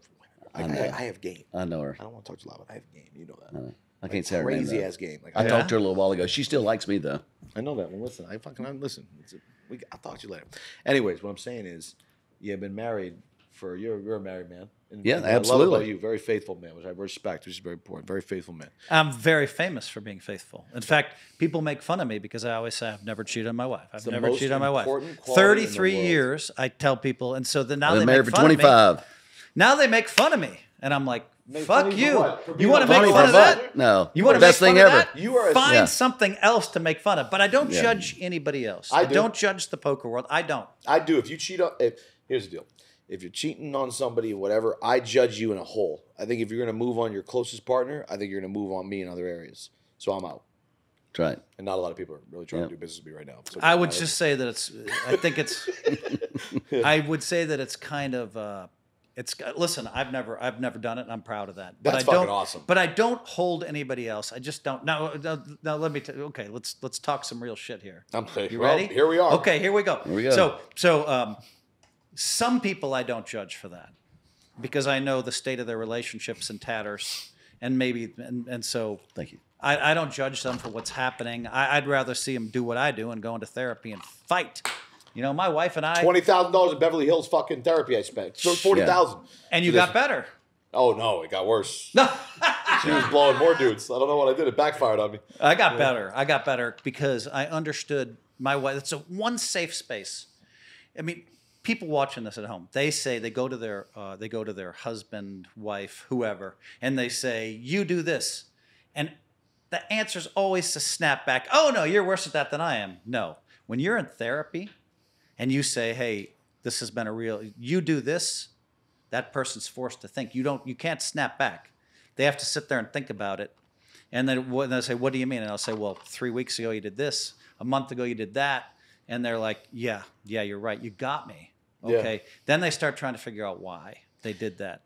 I, I I. I have game. I know her. I don't want to talk too loud, but I have game. You know that. I, Like, can't say her name. crazy though. ass game. Like I I, talked to her a little while ago. She still likes me though. I know that. Well, listen, I fucking I listen. It's a, we, I'll talk to you later. Anyways, what I'm saying is, you've been married for you're you're a married man. And Yeah, and I love absolutely. about you, very faithful man, which I respect, which is very important. Very faithful man. I'm very famous for being faithful. In fact, people make fun of me because I always say I've never cheated on my wife. I've the never most cheated on my wife. important quality in the 33 world. years, I tell people, and so then now I've they been married make for fun of me. 25. Now they make fun of me, and I'm like, Make fuck you you. what? For You being want to make fun of motherfucker? that? No. You want to make best fun thing of that? You are a- find Yeah. something else to make fun of. But I don't Yeah. judge anybody else. I I, do. don't judge the poker world. I don't. I do. If you cheat on, if here's the deal, if you're cheating on somebody or whatever, I judge you in a whole. I think if you're gonna move on your closest partner, I think you're gonna move on me in other areas. So I'm out, That's right. and not a lot of people are really trying Yeah. to do business with me right now. So I would just say that it's. I think it's. *laughs* I would say that it's kind of. Uh, it's listen. I've never. I've never done it. and I'm proud of that. That's I fucking don't, awesome. But I don't hold anybody else. I just don't. Now, now, now let me. T- okay, let's let's talk some real shit here. I'm You well, ready? Here we are. Okay, here we go. Here we go. So, so um, some people I don't judge for that because I know the state of their relationships and tatters, and maybe, and, and so Thank you. I, I don't judge them for what's happening. I, I'd rather see them do what I do and go into therapy and fight. You know, my wife and I, Twenty thousand dollars in Beverly Hills fucking therapy. I spent forty thousand. and you got better. Oh no, it got worse. *laughs* No, She was blowing more dudes. I don't know what I did. It backfired on me. I got better. I got better because I understood my wife. It's a one safe space. I mean, people watching this at home, they say they go to their uh, they go to their husband, wife, whoever, and they say, "You do this," and the answer is always to snap back. Oh no, you're worse at that than I am. No, when you're in therapy, and you say, "Hey, this has been a real," you do this. That person's forced to think. You don't. You can't snap back. They have to sit there and think about it. And then when they say, "What do you mean?" and I'll say, "Well, three weeks ago you did this. A month ago you did that." And they're like, "Yeah, yeah, you're right. You got me." Yeah. Okay. Then they start trying to figure out why they did that.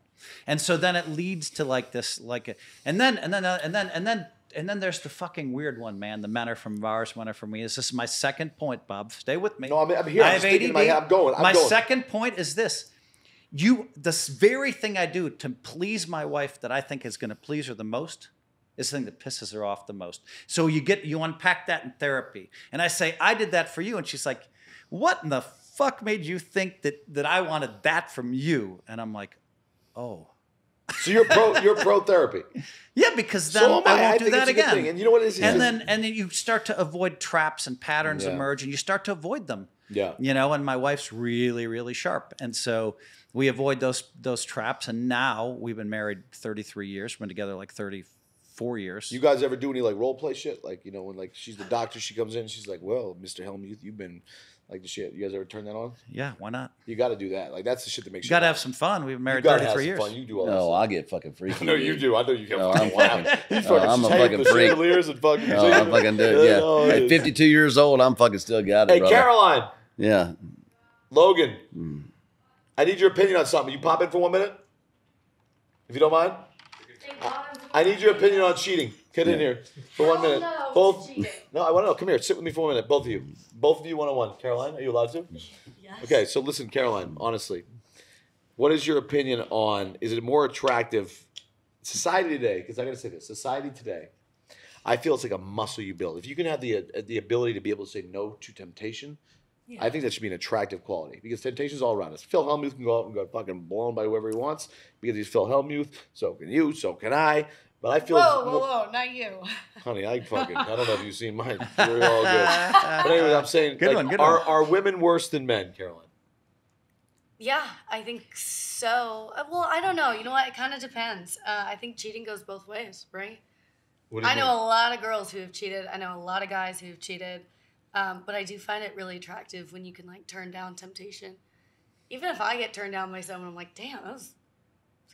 And so then it leads to like this, like, a, and then and then and then and then and then there's the fucking weird one, man. The men are from Mars, men are from me. This is my second point, Bob. Stay with me. No, I'm- I'm here. I'm I have just thinking in my ADD. head. I'm going. I'm my going. second point is this: you, this very thing I do to please my wife that I think is going to please her the most is the thing that pisses her off the most. So you get you unpack that in therapy, and I say I did that for you, and she's like, "What in the fuck made you think that that I wanted that from you?" And I'm like, "Oh." So you're pro. You're pro therapy. Yeah, because then So am I, won't do that again. And you know what it is? and then and then you start to avoid traps and patterns Yeah. emerge, and you start to avoid them. Yeah. You know, and my wife's really, really sharp, and so we avoid those those traps. And now we've been married 33 years. We've been together like 34 years. You guys ever do any like role play shit? Like you know when like she's the doctor, she comes in, she's like, "Well, Mr. Hellmuth, you've been Like the shit. You guys ever turn that on? Yeah, why not? You got to do that. Like that's the shit that makes You you. got to have some fun. We've been married gotta have 33 some years. fun. You do all No, that. I get fucking freaky. *laughs* I know you do. I know you get No, I'm wild. fucking- *laughs* He's no, fucking I'm a fucking freak. chandeliers and fucking. No, I'm fucking dude. Yeah. *laughs* Oh, At 52 years old, I'm fucking still got it, Hey, brother. Caroline, Yeah. Logan, Mm. I need your opinion on something. You pop in for one minute, if you don't mind. I need your opinion on cheating. Get in here for one minute. no, Both. No, I want to know. Come here. Sit with me for one minute. Both of you. Both of you one on one. Caroline, are you allowed to? Yes. Okay, so listen, Caroline, honestly, what is your opinion on is it more attractive society today? Because I got to say this, society today, I feel it's like a muscle you build. If you can have the uh, the ability to be able to say no to temptation, I think that should be an attractive quality because temptation's all around us. Phil Hellmuth can go out and get fucking blown by whoever he wants because he's Phil Hellmuth. So can you. So can I. But I feel, Whoa, it's whoa, whoa, not you. *laughs* honey, I fucking, I don't know if you've seen mine. We're all good. *laughs* But anyway, I'm saying, Good like, one, good are, one. are women worse than men, Carolyn? Yeah, I think so. Uh, Well, I don't know. You know what? It kind of depends. Uh, I think cheating goes both ways, right? What do you I know mean? a lot of girls who have cheated. I know a lot of guys who have cheated. Um, but I do find it really attractive when you can like turn down temptation. Even if I get turned down by someone, I'm like, damn, that was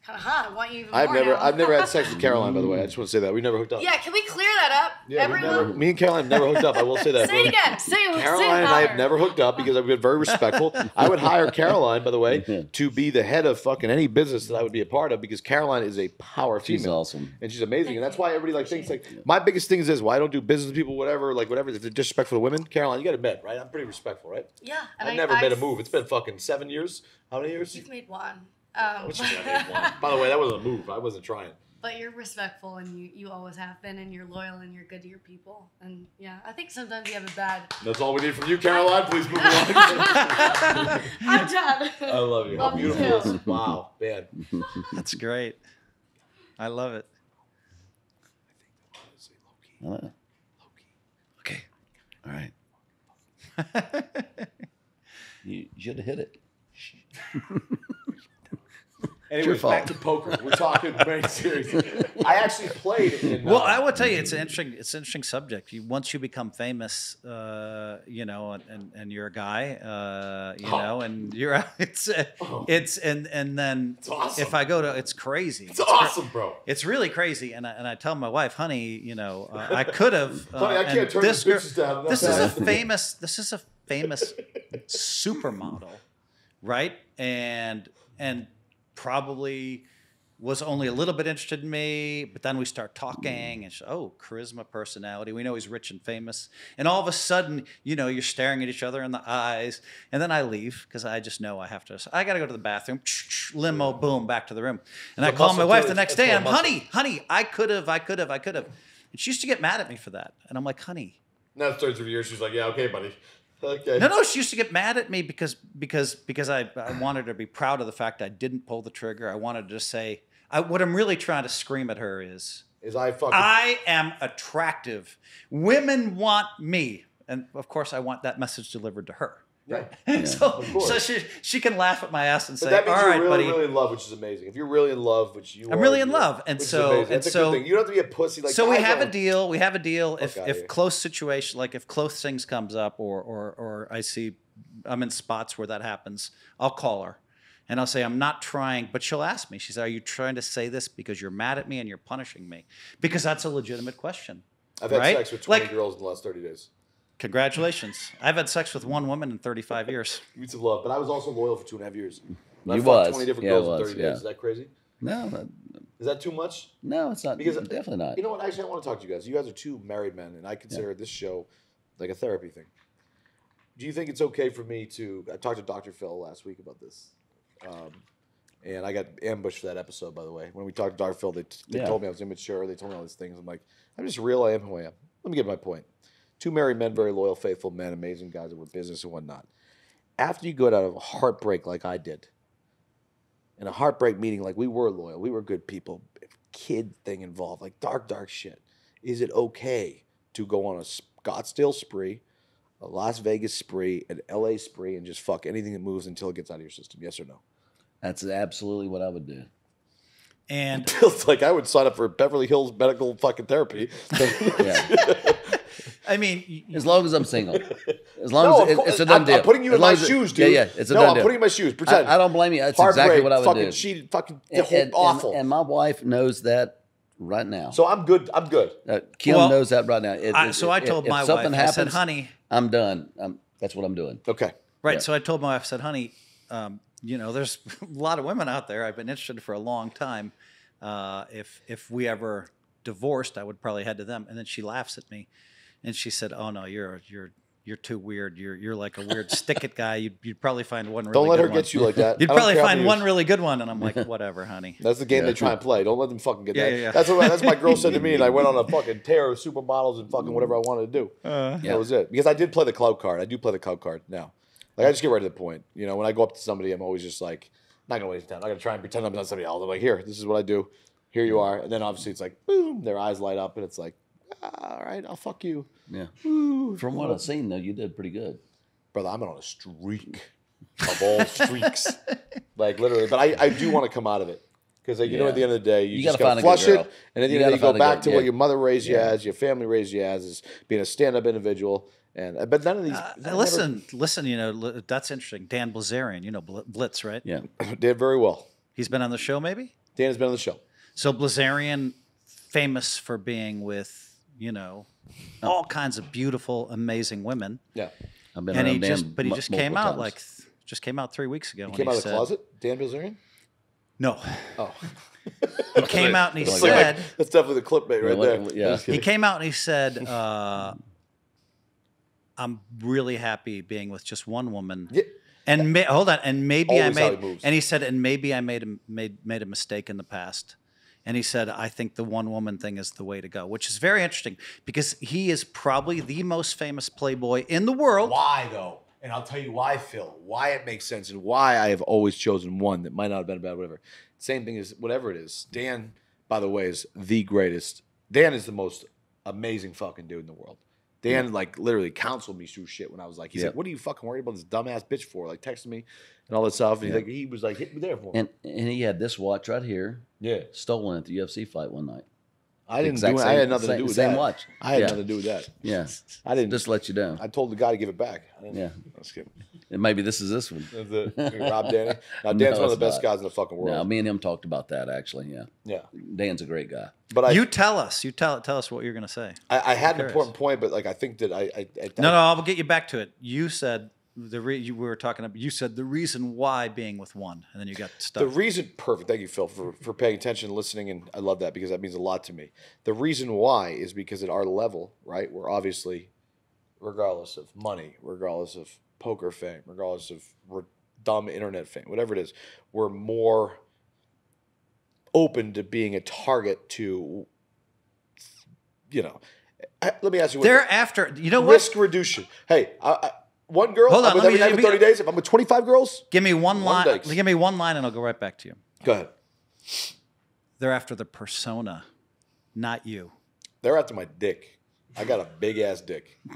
kind of hot. I want you even I've more never, now." I've never had sex with *laughs* Caroline. By the way, I just want to say that we never hooked up. yeah, can we clear that up? Yeah, we Everyone, never, me and Caroline have never hooked up. I will say that. say it again. Say it. say it Caroline and I have never hooked up because I've been very respectful. I would hire Caroline, by the way, to be the head of fucking any business that I would be a part of because Caroline is a power She's female. awesome. And she's amazing, and that's why everybody like thinks like my biggest thing is this: why I don't do business with people, whatever, like whatever. If they're disrespectful to women, Caroline, you got to admit, right? I'm pretty respectful, right? Yeah, I've I, never made a I've- move. It's been fucking seven years. How many years? You've made one. Um, Which is I made one. By the way, that wasn't a move. I wasn't trying. but you're respectful and you, you always have been and you're loyal and you're good to your people. And yeah, I think sometimes you have a bad. That's all we need from you, Caroline. Please move along. *laughs* I'm done. I love you. How Love you beautiful too. Wow, man. That's great. I love it. I know. Okay. All right. You should have hit it. *laughs* Anyways, fault. back to poker. We're talking *laughs* very serious. I actually played in. Well, uh, I will tell you, it's an interesting, it's an interesting subject. You once you become famous, uh, you know, and, and, and you're a guy, uh, you Oh. know, and you're. *laughs* It's uh, Oh. it's and and then It's awesome. if I go to, it's crazy. It's cra- awesome, bro. It's really crazy, and I, and I tell my wife, honey, you know, uh, I could have. *laughs* Uh, Honey, I can't turn this bitches down. This is a famous. This is a famous supermodel, right? And and probably was only a little bit interested in me, but then we start talking, and she, oh, charisma, personality. We know he's rich and famous, and all of a sudden, you know, you're staring at each other in the eyes, and then I leave because I just know I have to. I got to go to the bathroom. *tsk* Limo, boom, back to the room, and It's I a call my wife the next day. more I'm, muscle. honey, honey, I could have, I could have, I could have, and she used to get mad at me for that, and I'm like, honey. Now thirds of years, she's like, "Yeah, okay, buddy." Okay. No, no, she used to get mad at me because because because I, I wanted her to be proud of the fact I didn't pull the trigger. I wanted to say I, what I'm really trying to scream at her is Is I fucking. I am attractive. Women want me, and of course I want that message delivered to her. *laughs* yeah. so so she she can laugh at my ass and But say, that means "All you're right, really, buddy." really in love, which is amazing. If you're really in love, which you I'm are, really in you're- love, and which is so- amazing. and That's a so- thing. You don't have to be a pussy. Like that. so we guys have a don't- deal. We have a deal. If outta if here. close situation, like if close things comes up, or or or I see I'm in spots where that happens, I'll call her, and I'll say I'm not trying. But she'll ask me. She says, "Are you trying to say this because you're mad at me and you're punishing me?" Because that's a legitimate question. I've had right? sex with 20 Like- girls in the last 30 days. Congratulations. I've had sex with one woman in 35 years. *laughs* Weeks of love, but I was also loyal for two and a half years. And I You fucked was. 20 different Yeah, girls it in 30 yeah. days. Is that crazy? No, no, Is that too much? no, it's not. Because- definitely not. You know what? Actually, I want to talk to you guys. You guys are two married men, and I consider this show like a therapy thing. Do you think it's okay for me to? I talked to Dr. Phil last week about this, um, and I got ambushed for that episode. By the way, when we talked to Dr. Phil, they, they Yeah. told me I was immature. They told me all these things. I'm like, I'm just real. I am who I am. Let me get my point. Two married men, very loyal, faithful men, amazing guys that were business and whatnot. After you go out of a heartbreak like I did, in a heartbreak meeting like we were loyal, we were good people, kid thing involved, like dark, dark shit. Is it okay to go on a Scottsdale spree, a Las Vegas spree, an LA spree, and just fuck anything that moves until it gets out of your system? Yes or no? That's absolutely what I would do. And *laughs* It's like I would sign up for Beverly Hills medical fucking therapy. Yeah. *laughs* *laughs* I mean, As long as I'm single. *laughs* As long No, as it, it's a done I'm, deal. I'm putting you As in my it- shoes, dude. Yeah, yeah, it's a no, done I'm deal. putting you in my shoes. Pretend. I, I don't blame you. That's exactly Heartbreak, what I would fucking do. cheated, fucking And- whole- and- and- awful. And, my wife knows that right now. so I'm good. I'm good. Uh, Kim Well, knows that right now. It- I, it- so I it- told if my wife, something I said, honey, I'm done. Um, that's what I'm doing. Okay. Right. Yeah. So I told my wife, I said, honey, um, you know, there's *laughs* a lot of women out there. I've been interested for a long time. Uh, if if we ever divorced, I would probably head to them. And then she laughs at me, and she said, "Oh no, you're you're you're too weird. You're you're like a weird stick it guy. You'd, you'd probably find one. Really Don't let good her one. get you like that. *laughs* You'd probably find one really good one." And I'm like, *laughs* "Whatever, honey." That's the game Yeah. they try and play. Don't let them fucking get Yeah, that. yeah, yeah. That's what that's my girl said to *laughs* me, and I went on a fucking tear of supermodels and fucking whatever I wanted to do. Uh, Yeah. That was it. Because I did play the cloud card. I do play the cloud card now. Like I just get right to the point. You know, when I go up to somebody, I'm always just like, not gonna waste time. I'm not gonna try and pretend I'm not somebody else. I'm like, here, this is what I do. Here you are. And then obviously it's like, boom, their eyes light up, and it's like, all right, I'll fuck you. Yeah. Woo. From what I've seen, though, you did pretty good. brother, I'm on a streak of all *laughs* streaks. like literally, but I, I do want to come out of it. Because like, you know, at the end of the day, you, You just gotta gotta find a flush it, and at the You end of the day, you go back good- to what your mother raised you Yeah. as, your family raised you as, is being a stand-up individual. And uh, but none of these. Uh, I never- listen, listen. You know, that's interesting. Dan Bilzerian, you know Blitz, right? Yeah. *clears throat* did very well. He's been on the show, maybe. Dan has been on the show. So Bilzerian, famous for being with you know Oh. all kinds of beautiful, amazing women, Yeah, I've been and he around Dan just but he mu- just came out times. like just came out three weeks ago. he when came out of the closet. Dan Bilzerian. No, Oh, *laughs* he came out and he Like- said that's definitely the clipmate right Yeah, there. yeah. He came out and he said, uh, "I'm really happy being with just one woman." Yeah. And ma- hold on, and maybe I Always how made, he moves. and he said, and maybe I made a made made a mistake in the past. And he said, I think the one woman thing is the way to go, which is very interesting because he is probably the most famous playboy in the world. Why though? And I'll tell you why, Phil. Why it makes sense and why I have always chosen one that might not have been bad, whatever. Same thing as whatever it is. Dan, by the way, is the greatest. Dan is the most amazing fucking dude in the world. Dan like literally counseled me through shit when I was like, he's Yeah. like, "What are you fucking worried about this dumbass bitch for?" Like texting me and all that stuff. And he's like, he was like, hit me there for. And and he had this watch right here, yeah, stolen at the UFC fight one night. I didn't Exact do. it. I had nothing to do with same that. watch. I had Yeah. nothing to do with that. Yeah, I didn't. just let you down. I told the guy to give it back. I didn't, Yeah. I was kidding. And maybe this is this one. That's it. *laughs* Rob Danny. Now No, Dan's one of the best not. guys in the fucking world. No, me and him talked about that actually. Yeah, yeah, Dan's a great guy. but I, you tell us. You tell tell us what you're going to say. I, I had an curious. important point, but like I think that I, I, I No, no, I'll get you back to it. You said the re- you were talking about. You said the reason why being with one, and then you got stuck. The reason, perfect. Thank you, Phil, for, for paying attention and listening. And I love that because that means a lot to me. The reason why is because at our level, right, we're obviously, regardless of money, regardless of poker fame, regardless of re- dumb internet fame, whatever it is, we're more open to being a target to, you know. I- Let me ask you what They're after. You know what? risk reduction. Hey, I, I, one girl, Hold I'm on, with let me- every night let for me- 30 days. If I'm with 25 girls, Give me one line. Give me one line, and I'll go right back to you. go ahead. They're after the persona, not you. They're after my dick. I got a big ass dick. *laughs*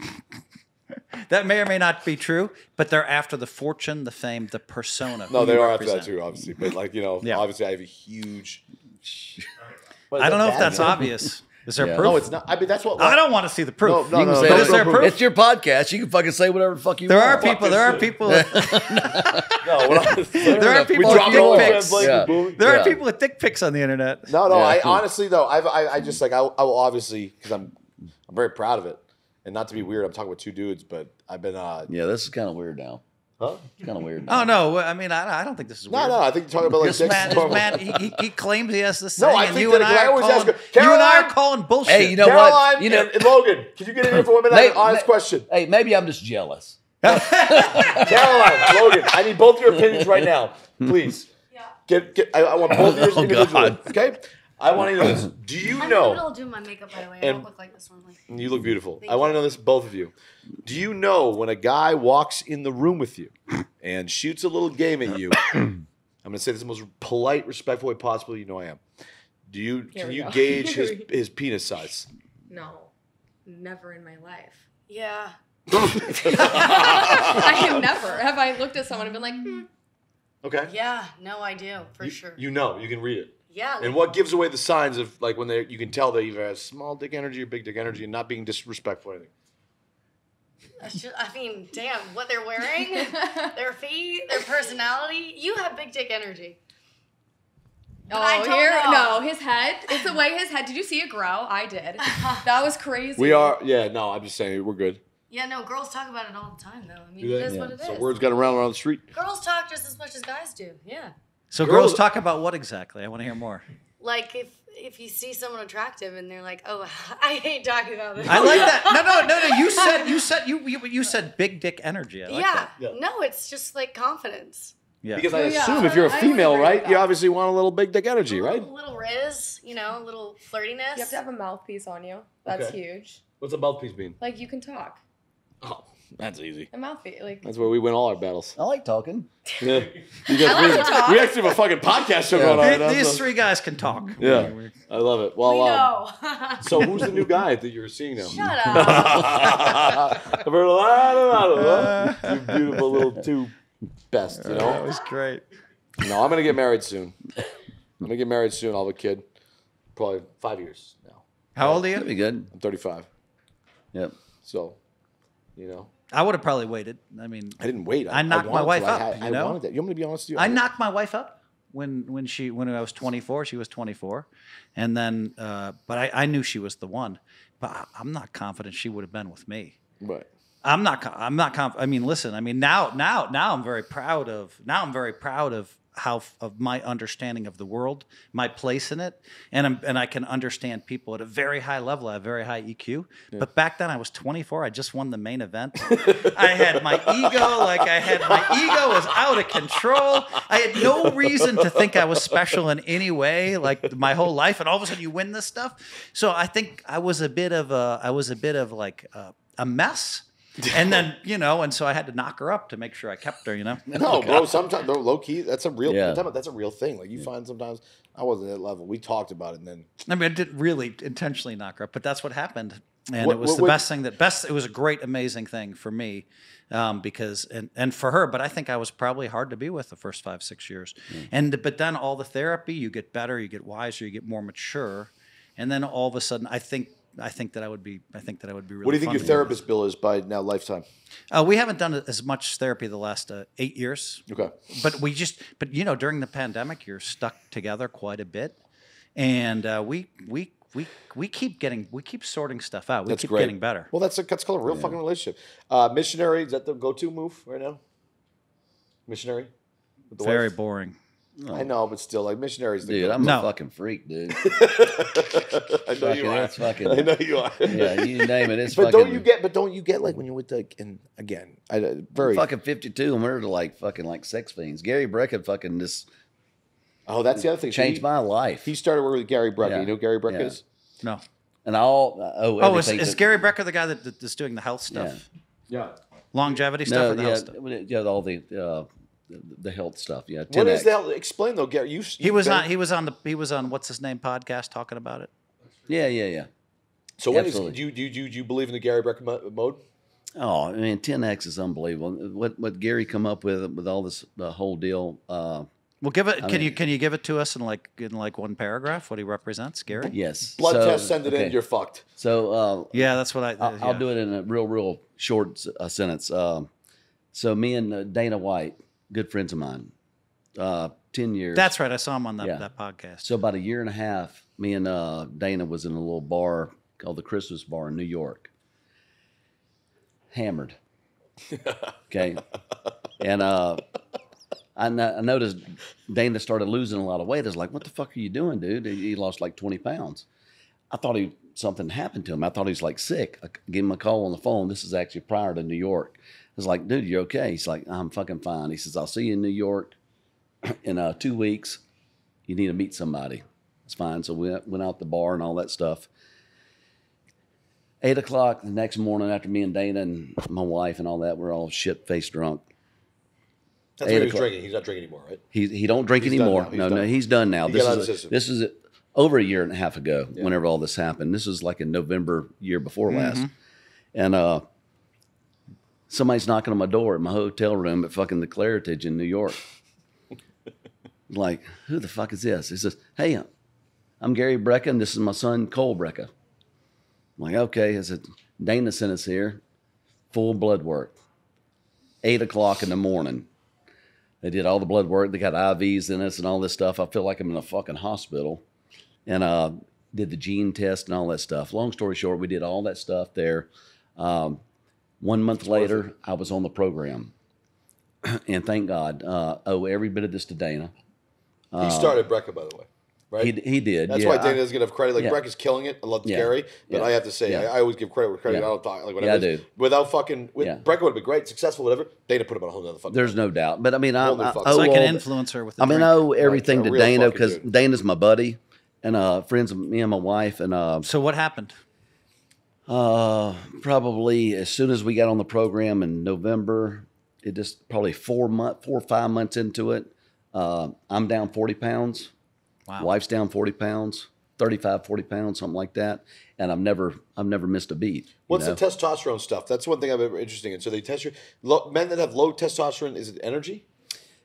That may or may not be true, but they're after the fortune, the fame, the persona. No, who they you are after that represent. too, obviously. But like you know, Yeah. obviously I have a huge. *laughs* I don't that know if bad, that's man? obvious. Is there Yeah. proof? No, it's not. I mean, that's what. I don't want to see the proof. No, no, You can no, say no, is no, there no, proof? It's your podcast. You can fucking say whatever the fuck you There want. are people. There are people. *laughs* No, what I- *laughs* There are people with dick pics. Yeah. There Yeah. are people with dick pics on the internet. No, no. Yeah. I honestly though, I've, I, I just like I, I will obviously because I'm, I'm very proud of it, and not to be weird, I'm talking with two dudes, but I've been. uh Yeah, this is kind of weird now. Huh? Kind of weird. Oh now. no! I mean, I, I don't think this is No, weird. no. I think you're talking about like This dicks man, this man, he, he, he claims he has this No, thing, I and think you that- and 'cause I I are always calling, ask her, you and I are calling bullshit. Hey, you know what? Caroline You know- and, and Logan, can you get in here for one minute? I an *laughs* May- honest may- question. Hey, maybe I'm just jealous. *laughs* Caroline, Logan, I need both your opinions right now, *laughs* please. Yeah. Get, get. I, I want both of yours Oh, individually. God. Okay. I want to know this. *laughs* Do you I'm in the middle know? of doing my makeup, by the way. I And- don't look like this normally. You look beautiful. Thank I want to know this, both of you. Do you know when a guy walks in the room with you and shoots a little game at you? *coughs* I'm going to say this the most polite, respectful way possible. You know I am. Do you Here can you go. gauge his *laughs* his penis size? No, never in my life. Yeah. *laughs* I have never. Have I looked at someone and been like, hmm, Okay. Yeah. No, I do for You, sure. you know, you can read it. Yeah. And what gives away the signs of like when they you can tell they either have small dick energy or big dick energy and not being disrespectful or anything. That's ju- I mean, damn, what they're wearing, *laughs* their feet, their personality. You have big dick energy. But oh, I oh, don't here, know. no, his head. It's the way his head. Did you see it grow? I did. *laughs* That was crazy. We are, yeah. No, I'm just saying we're good. Yeah, no, girls talk about it all the time, though. I mean, Do it they? is Yeah. what it is. So words got around around the street. Girls talk just as much as guys do. Yeah. So Girls- girls talk about what exactly? I want to hear more. Like if if you see someone attractive and they're like, "Oh, *laughs* I hate talking about this." I like *laughs* that. No, no, no, no. You said you said you you, you said big dick energy. I like yeah. that. Yeah. No, it's just like confidence. Yeah. Because I Oh, yeah. assume if you're a female, right, you obviously want a little big dick energy, A right? little, little riz, you know, a little flirtiness. You have to have a mouthpiece on you. That's Okay. huge. What's a mouthpiece mean? Like you can talk. Oh, that's easy. A mouthpiece. Like That's where we win all our battles. I like talking. Yeah. You *laughs* guys, I like we, to talk. we actually have a fucking podcast show Yeah. going on. right Th- now, These so- three guys can talk. Yeah. I love it. Well, we um, know. *laughs* so who's the new guy that you're seeing now? Shut *laughs* up. I've heard a lot about it. You beautiful little two best, you know? That was great. No, I'm gonna get married soon. I'm gonna get married soon. I'll have a kid. Probably five years now. How old are you? That'd you? be good. I'm 35. Yep. So, you know, I would have probably waited. I mean, I didn't wait. I knocked my wife to. I up, had- you I know? wanted that. You want me to be honest with you? I knocked my wife up when when she when I was 24. She was 24, and then uh, but I, I knew she was the one. But I- I'm not confident she would have been with me. Right. I'm not. I'm not. Conf- I mean, listen. I mean, now, now, now, I'm very proud of. Now, I'm very proud of how of my understanding of the world, my place in it, and I'm, and I can understand people at a very high level. I have very high EQ. But back then, I was 24. I just won the main event. I had my ego, like I had my ego was out of control. I had no reason to think I was special in any way, like my whole life. And all of a sudden, you win this stuff. So I think I was a bit of a. I was a bit of like a, a mess. *laughs* and then you know, and so I had to knock her up to make sure I kept her. You know. *laughs* No, bro. Sometimes, though, low key, that's a real. Yeah. About- That's a real thing. Like you find sometimes I wasn't at that level. We talked about it, and then I mean, I didn't really intentionally knock her up, but that's what happened, and What- it was what the would- best thing. That best. It was a great, amazing thing for me, um, because and and for her. But I think I was probably hard to be with the first five six years, and but then all the therapy, you get better, you get wiser, you get more mature, and then all of a sudden, I think. I think that I would be. I think that I would be really. what do you think your to with. therapist bill is by now lifetime? Uh, we haven't done as much therapy the last uh, eight years. Okay. but we just but you know during the pandemic you're stuck together quite a bit and uh, we we we we keep getting we keep sorting stuff out we That's keep great. getting better Well, that's a, that's called a real fucking relationship. Uh, missionary is that the go-to move right now? Missionary. Very wife? boring I know, but still, like missionaries. Dude, I'm No. a fucking freak, dude. *laughs* I know Fucking, you are. it's fucking- I know you are. yeah, you name it. It's but fucking. don't you get? But don't you get like when you're with like and again, I uh, very. fucking 52 and we're like fucking like sex fiends. Gary Brecka fucking just oh, that's the other thing. Changed he, my life. He started working with Gary Brecka. Yeah. You know who Gary Brecka Yeah. is? no and all oh, oh is, everything is that- gary brecka the guy that, that- that's doing the health stuff Yeah. longevity stuff or the yeah, health stuff yeah, all the uh, the, the health stuff. Yeah, What is 10X. the hell? Explain though, Gary. You, he was on he was on the he was on what's his name podcast talking about it Yeah, yeah, yeah. So what is, Absolutely. do you do you, do you, do you believe in the Gary Brecka mode? Oh, I mean, 10x is unbelievable. What what Gary come up with with all this the whole deal. Uh, well give it I can you can you give it to us in like in like one paragraph what he represents gary yes, Blood So- test, send it in. You're fucked. So uh, yeah that's what i I'll, yeah. I'll do it in a real, real short uh, sentence. Um, so me and uh, Dana White, good friends of mine, uh, ten years. that's right i saw him on that, Yeah. that podcast So about a year and a half, me and uh, Dana was in a little bar called the Christmas Bar in New York. Hammered. *laughs* Okay. and uh, I, no- I noticed Dana started losing a lot of weight. I was like, "What the fuck are you doing, dude?" He he lost like twenty pounds. I thought he something happened to him. I thought he was like sick. I gave him a call on the phone. This is actually prior to New York. I was like, "Dude, you're okay?" He's like, "I'm fucking fine." He says, "I'll see you in New York *clears throat* in uh, two weeks. You need to meet somebody." It's fine. So we went- went out the bar and all that stuff. Eight o'clock the next morning, after me and Dana and my wife and all that, we're all shit faced drunk. That's Eight what he was drinking. He's not drinking anymore, right? He he don't drink He's anymore. no, done. no, he's done now. He this got out is of the system. this is over a year and a half ago. Whenever all this happened, this was like in November year before last, and uh, somebody's knocking on my door at my hotel room at fucking the Claritage in New York. *laughs* like, who the fuck is this? He says, "Hey, I'm Gary Brecka, and this is my son Cole Brecka." I'm like, okay. I said, Dana sent us here. full blood work. Eight o'clock in the morning. They did all the blood work. They got IVs in us and all this stuff. I feel like I'm in a fucking hospital. And uh, did the gene test and all that stuff. Long story short, we did all that stuff there. Um, one month later, I was on the program. *clears throat* and thank God, uh, owe every bit of this to Dana. he started Brecka, by the way. Right? He, he did. That's yeah, why I- Dana doesn't give credit. Like yeah. is killing it. I love Yeah. Gary, but Yeah. I have to say, Yeah. I, I always give credit where credit. Yeah. I don't talk like Yeah, whatever. I it is. do. Without fucking, with, Yeah. Brecka would have been great, successful, whatever. Dana put him on a whole other fucking. There's no doubt. But I mean, I, Whole new I, fucking- owe It's like an the- influencer with the I mean, drink. I owe everything a to Dana because. Dana's my buddy and uh, friends of me and my wife. And uh, So what happened? Uh, probably as soon as we got on the program in November, it just probably four month, four or five months into it, uh, I'm down 40 pounds. Wow. Wife's down 40 pounds, 35, 40 pounds, something like that. And I've never, I've never missed a beat. What's know? the testosterone stuff? That's one thing I'm ever interested in. So they test your low, men that have low testosterone. Is it energy?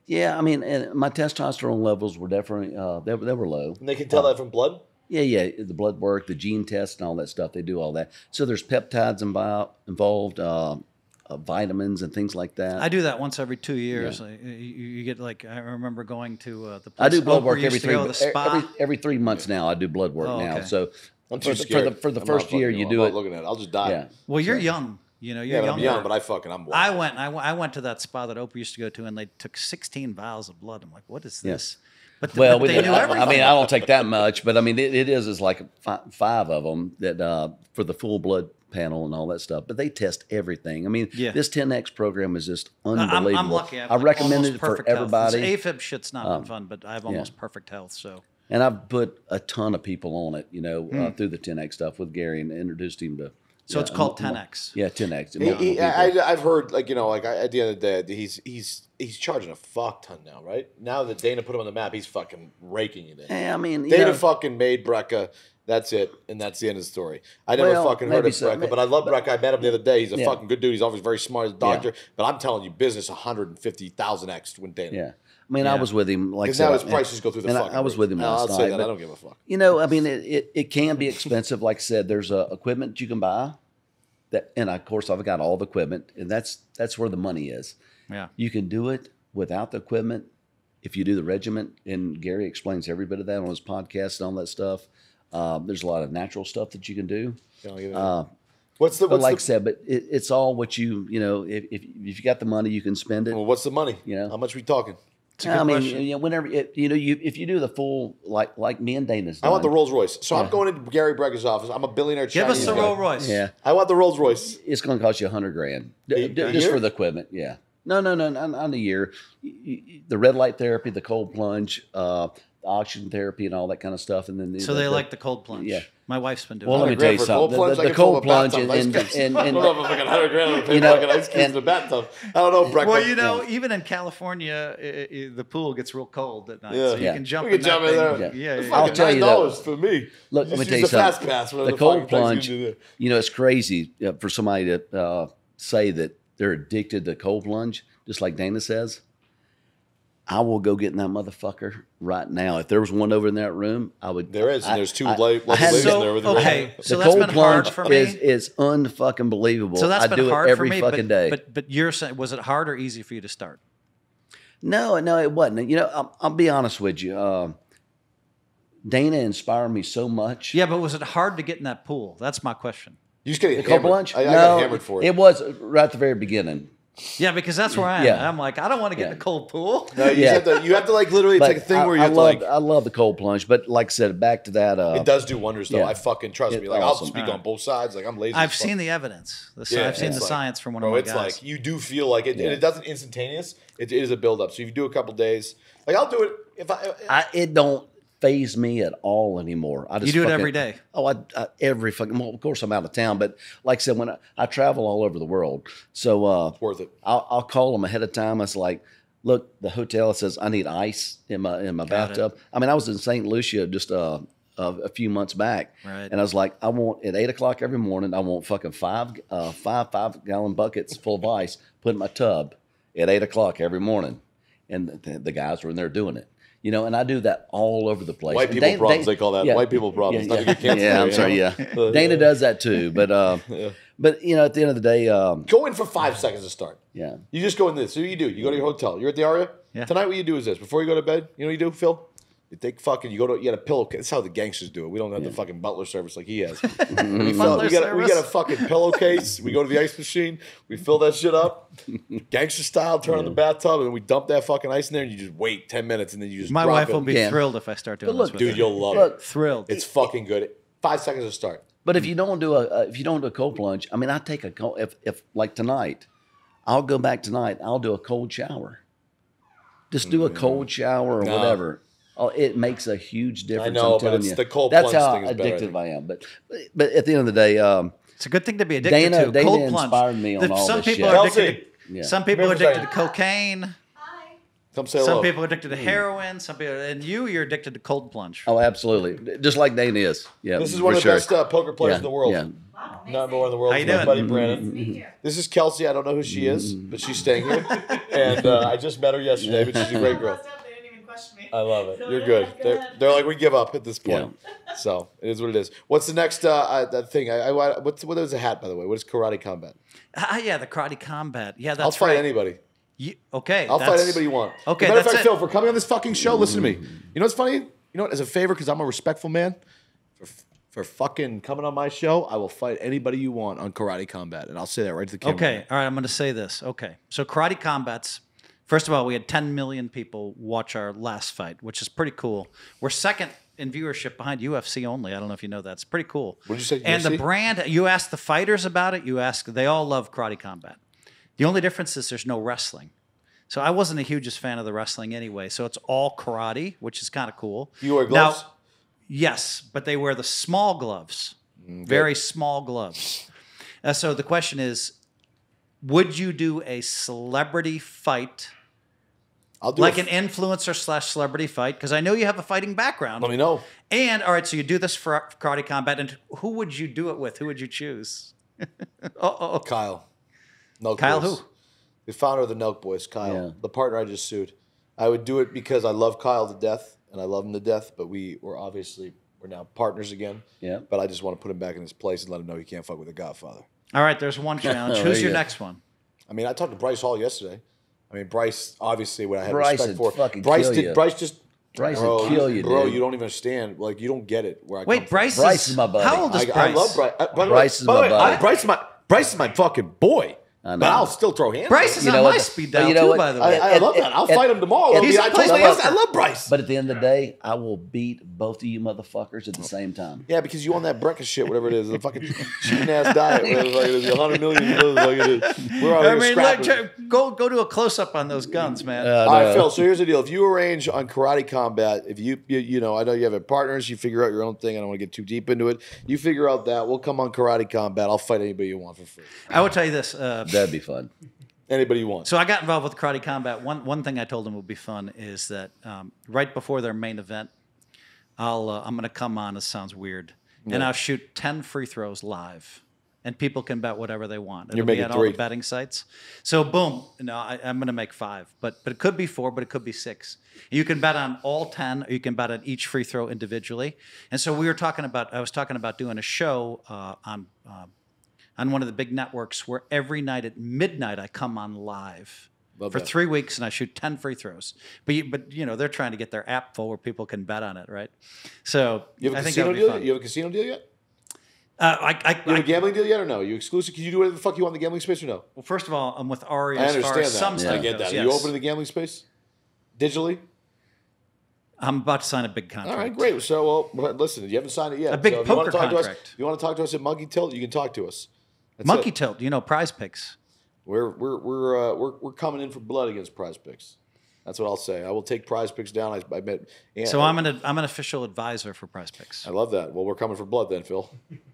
Yeah, I mean, and my testosterone levels were definitely uh, they, were- they were low. And they can tell that from blood. Yeah, yeah, the blood work, the gene test, and all that stuff. They do all that. So there's peptides involved, involved uh, uh, vitamins and things like that. I do that once every two years. I- You, you get like I remember going to uh, the. I do blood work every three the spa. every, every three months now. I do blood work Oh, now. So I'm for too the, for scared. the for the I'm first year, fucking- you I'm do not it. Looking at it, I'll just die. Yeah, well, you're young. You know, you're yeah, but I'm young, but I fucking I'm. Wild. went. I, went- I went to that spa that Oprah used to go to, and they took 16 vials of blood. I'm like, what is Yeah. But, the, Well, but we they did, knew I. I mean, I don't take that much, but I mean, it, it is is like fi- five of them that uh, for the full blood panel and all that stuff. But they test everything. I mean, Yeah. this 10x program is just I'm, unbelievable. I'm lucky. I've I recommend it for perfect health. everybody. This AFib shit's not Um, fun, but I have almost perfect health. So And I've put a ton of people on it, you know, Hmm. uh, through the 10x stuff with Gary and introduced him to. So yeah, it's called mo- mo- 10x. Yeah, 10x. He, multiple he, people. I, I've heard like you know like I, at the end of the day he's he's he's charging a fuck ton now, right? Now that Dana put him on the map, he's fucking raking it in. Yeah, I mean, Dana know, fucking made Brecka. That's it, and that's the end of the story. I never Well, fucking heard of so. Brecka, but I love Brecka. I met him the other day. He's a Yeah. fucking good dude. He's always very smart as a doctor. But I'm telling you, business 150,000 x when Dana. yeah. I mean, I was with him. Like I Because now his and- prices go through the and I- I was with him I'll last say night, that. but- I don't give a fuck. You know, I mean, it, it, it can be *laughs* expensive. Like I said, there's uh, equipment you can buy. That, and of course, I've got all the equipment, and that's that's where the money is. Yeah. You can do it without the equipment if you do the regiment. And Gary explains every bit of that on his podcast and all that stuff. Uh, there's a lot of natural stuff that you can do. You know, you know. Uh, what's the but what's like I the, said, but it, it's all what you you know. If, if if you got the money, you can spend it. well, what's the money? You know. how much we talking? It's a good I mean, question. you know, whenever it, you know, you if you do the full like like me and Dana's. I want the Rolls Royce. So I'm going into Gary Brecka's office. I'm a billionaire. Give us the. Rolls Royce. Yeah, I want the Rolls Royce. it's going to cost you a hundred grand D- A- d- a just year? for the equipment. Yeah. No, no, no, not on a year. Y- y- The red light therapy, the cold plunge, uh, the oxygen therapy, and all that kind of stuff, and then the, So the- they the- like the cold plunge. Yeah. My wife's been doing Well, it. let me tell you grand for a cold something. plunge? The, the cold plunge bathtub and, with and, and, *laughs* I and don't know if I'm fucking hundred grand to pay *laughs* You for know, fucking ice cubes and- in the bathtub. I don't know, Brecka. Well, you know, even in California, i i the pool gets real cold at night, Yeah. so you Yeah. can jump We can in jump that in there. Yeah, It's yeah, I'll yeah. tell you nine though- dollars for me. Look, let me tell you use the fast something. the cold takes you to plunge, you know, it's crazy uh, for somebody to uh, say that they're addicted to cold plunge, just like Dana says. I will go get in that motherfucker right now. If there was one over in that room, I would. There is, and there's two I- la- I lovely had- in there with okay, the so the that's cold been hard for me. is is unfucking believable. so that's I been do hard it every for me. fucking but, day. but but you're saying, was it hard or easy for you to start? No, no, it wasn't. You know, I'll, I'll be honest with you. Uh, Dana inspired me so much. Yeah, but was it hard to get in that pool? That's my question. You just getting The cold hammered. plunge? I, I no, got hammered for it. It was right at the very beginning. Yeah, because that's where I am. Yeah. I'm like, I don't want to get in Yeah. a cold pool. *laughs* No, you Yeah. have to. You have to like literally. It's But like a thing I, where you I have to like. I love the cold plunge, but like I said, back to that. Uh, It does do wonders, though. yeah. I fucking trust It's me. Like awesome. I'll speak Alright. on both sides. Like I'm lazy. I've seen the evidence. The, Yeah, I've seen the like- science from one Bro, of my it's guys. like you do feel like it, Yeah. and it doesn't instantaneous. It, it is a build up. So if you do a couple days, like I'll do it if I. I, it don't phase me at all anymore. I just you do it every day. Oh, I, I every fucking. Well, of course, I'm out of town, but like I said, when I, I travel all over the world, so uh, it's worth it. I'll, I'll call them ahead of time. I was like, look, the hotel says I need ice in my in my Got it. bathtub. I mean, I was in St. Lucia just uh, a, a few months back, Right. and I was like, I want at eight o'clock every morning. I want fucking five uh, five five gallon buckets full of ice put in my tub at eight o'clock every morning, and the, the guys were in there doing it. You know, and I do that all over the place. White people Dana- problems, Dana- they call that. yeah. White people problems. Yeah, yeah. get canceled Yeah, I'm you sorry. know? *laughs* Yeah, Dana does that too. But uh, *laughs* Yeah. But you know, at the end of the day, um, Go in for five seconds to start. yeah. You just go in this. So what you do? You go to your hotel. You're at the Aria. Yeah. Tonight, what you do is this. Before you go to bed, you know what you do, Phil? You take fucking. You go to. You got a pillowcase. That's how the gangsters do it. We don't have the fucking butler service like he has. *laughs* we, fill, we, got, we got a *laughs* fucking pillowcase. we go to the ice machine. We fill that shit up, *laughs* gangster style. Turn on the bathtub, and then we dump that fucking ice in there. And you just wait ten minutes, and then you just. My drop wife it. will be Yeah. thrilled if I start doing look, this Dude, you'll love Look, it. thrilled. It's fucking good. Five seconds to start. But if you don't do a uh, if you don't do a cold plunge, I mean, I take a cold if if like tonight, I'll go back tonight. I'll do a cold shower. Just do a cold shower or No. whatever. Oh, it makes a huge difference. know, I'm but it's you. the cold That's plunge how thing is better, I addictive think. I, am. But but at the end of the day, um, It's a good thing to be addicted Dana- to. Dana Cold plunge. inspired me on The- all some this people shit. are addicted. To, Yeah. Some people Come are here for addicted to cocaine. Come say Some hello. people are addicted to heroin. Some people, and you, you're addicted to cold plunge. oh, absolutely, just like Dana is. Yeah, This is one of the sure. best uh, poker players Yeah, in the world. yeah. Number one in the world. How you is my doing? buddy Brandon. This is Kelsey. I don't know who she is, Mm-hmm. but she's staying here. *laughs* and uh, I just met her yesterday, but she's a great girl. They didn't even question me. I love it. You're good. They're, they're like, we give up at this point. So it is what it is. What's the next uh, uh, thing? I, I, what's, what is a hat, by the way? What is karate combat? Ah, yeah, the karate combat. Yeah, that's I'll fight right. anybody. You, okay, I'll fight anybody you want. Okay, As a matter of that's fact, it. Phil, for coming on this fucking show, listen to me. You know what's funny? You know what? As a favor, because I'm a respectful man, for, for fucking coming on my show, I will fight anybody you want on karate combat, and I'll say that right to the camera. Okay, all right, I'm going to say this. Okay, so karate combats. First of all, we had 10 million people watch our last fight, which is pretty cool. We're second in viewership behind UFC only. I don't know if you know that. It's pretty cool. What did you say, And the brand, you ask the fighters about it, you ask, they all love karate combat. The only difference is there's no wrestling. So I wasn't the hugest fan of the wrestling anyway. So it's all karate, which is kind of cool. You wear gloves? Now, yes, but they wear the small gloves, very small gloves. Uh, so the question is, would you do a celebrity fight, I'll do like it. an influencer slash celebrity fight? Because I know you have a fighting background. Let me know. And all right, so you do this for karate combat, and who would you do it with? Who would you choose? *laughs* oh, Kyle. No, Kyle Boys. who? The founder of the Nelk Boys, Kyle. Yeah. The partner I just sued. I would do it because I love Kyle to death, and I love him to death, but we were obviously, we're now partners again. Yeah. But I just want to put him back in his place and let him know he can't fuck with the Godfather. all right. There's one *laughs* challenge. Oh, Who's you your go. next one? I mean, I talked to Bryce Hall yesterday. I mean, Bryce, obviously, what I had Bryce respect for. fucking Bryce kill did. you. Bryce just. Bryce would kill you, bro. dude. You don't even understand. Like, you don't get it. Where I come Wait, from. Bryce, Bryce is, is my buddy. How old is I, Bryce? I love Bryce. Uh, by the way- Bryce is my way, buddy. I- Bryce is my Bryce is my fucking boy. I But know. I'll still throw hands. Bryce is You on my what? speed dial you know too, what? by the I, way. I At- love at- that. I'll at- fight him tomorrow. at- I, He's mean, a I told playmaker. I love Bryce. But at the end of the day, I will beat both of you motherfuckers at the same time. yeah, because you on that breakfast shit, whatever it is, the fucking cheating ass diet, whatever the fuck it is, 100 million, whatever the fuck it is. We're out I here mean, look, scrapping. go go do a close up on those guns, man. Uh, All right. Phil. So here's the deal: if you arrange on karate combat, if you, you you know, I know you have a partners, you figure out your own thing. I don't want to get too deep into it. You figure out that we'll come on karate combat. I'll fight anybody you want for free. I will tell you this. Uh, That'd be fun. Anybody you want. so I got involved with karate combat. One one thing I told them would be fun is that um, right before their main event, I'll uh, I'm going to come on. This sounds weird, and I'll shoot ten free throws live, and people can bet whatever they want. It'll You're be making at all three. the betting sites. So boom, no, I, I'm going to make five, but but it could be four, but it could be six. You can bet on all ten, or you can bet on each free throw individually. And so we were talking about. I was talking about doing a show uh, on. Uh, on one of the big networks where every night at midnight I come on live Love for that. three weeks and I shoot ten free throws. But you, but you know they're trying to get their app full where people can bet on it, right? So You have a I casino deal? fun. You have a casino deal yet? Uh, I, I, You have I- a gambling deal yet or no? You exclusive? Can you do whatever the fuck you want in the gambling space or no? well, first of all, I'm with Ari I understand that. some I stuff get that. Are you open to the gambling space? Digitally? I'm about to sign a big contract. All right, great. So, well, listen, you haven't signed it yet. A big so you poker talk to us, contract. you want to talk to us at Monkey Tilt, you can talk to us. That's Monkey it. Tilt, you know, Prize Picks. We're we're we're uh, we're we're coming in for blood against Prize Picks. That's what I'll say. I will take Prize Picks down. I, I bet. and- So I'm an I'm an official advisor for Prize Picks. I love that. Well, we're coming for blood then, Phil. *laughs*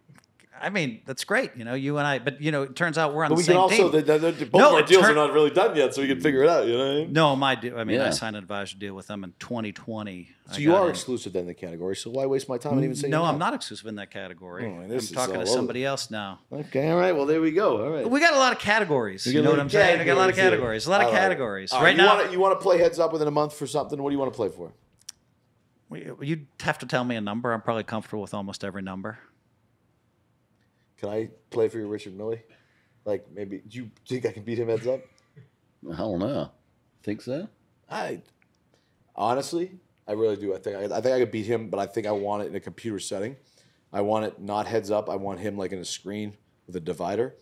I mean, that's great. You know, you and I. But you know, it turns out we're on But the we same can also team. the, the, the, both No, our deals turn- are not really done yet, so we can figure it out. You know what I mean? no, my deal. I mean, I signed an advisor deal with them in 2020. So I you are in. exclusive then in the category. So why waste my time and even say No, I'm not exclusive in that category. Oh, I'm talking to over. somebody else now. Okay, all right. Well, there we go. All right. We got a lot of categories. You know what I'm saying? We got a lot of categories. A lot of I like it. categories. Right, you now, you want to play heads up within a month for something? What do you want to play for? you'd have to tell me a number. I'm probably comfortable with almost every number. Can I play for you, Richard Mille? Like maybe do you think I can beat him heads up? I don't know. Think so? I honestly, I really do. I think I, I think I could beat him, but I think I want it in a computer setting. I want it not heads up. I want him like in a screen with a divider,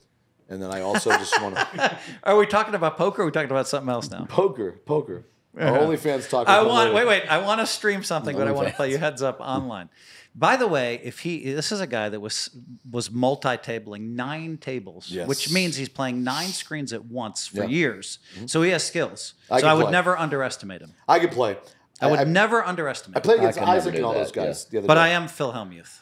and then I also just want to *laughs* Are we talking about poker? Or are we talking about something else now? poker, poker. Our OnlyFans talk. I want later. wait wait. I want to stream something, but I want to play you heads up online. By the way, if he this is a guy that was was multi-tabling nine tables, Yes. which means he's playing nine screens at once for Yeah. Mm-hmm. years. So he has skills. I so I would play. never underestimate him. I could play. I would I, never underestimate I him. played against could Isaac and all that, those guys the other But day. I am Phil Hellmuth.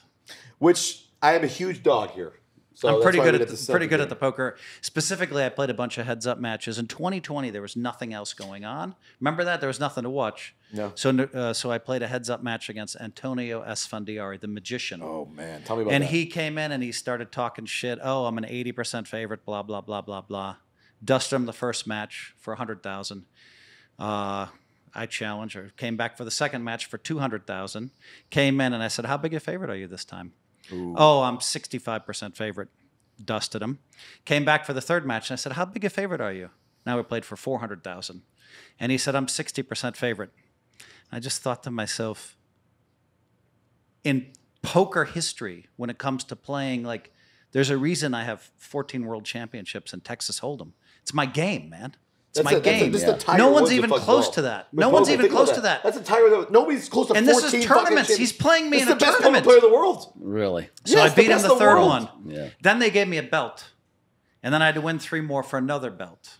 which I am a huge dog here. So I'm pretty good at the, pretty good at the poker. Specifically, I played a bunch of heads up matches. In 2020, there was nothing else going on. Remember that there was nothing to watch. No. So uh, so I played a heads up match against Antonio Esfandiari, the magician. Oh man, tell me about and that. he came in and he started talking shit. Oh, I'm an 80% favorite. Blah blah blah blah blah. Dust him the first match for 100,000. Uh, I challenged her. Came back for the second match for 200,000. Came in and I said, "How big a favorite are you this time?" Oh, I'm 65% favorite. Dusted him. Came back for the third match and I said, "How big a favorite are you?" Now we played for 400,000. And he said, "I'm 60% favorite." I just thought to myself, in poker history, when it comes to playing, like, there's a reason I have 14 world championships in Texas Hold'em. It's my game, man. It's That's my a- that's a- game. this is the Tiger no one's even close golf. to that. But No one's even think about close to that. That's a Tiger. that- Nobody's close to And this is 14 fucking tournaments. He's playing me This in is a the best tournament. player in the world. Really? So Yes, I beat him the in the third world. one. Yeah. Then they gave me a belt, and then I had to win three more for another belt.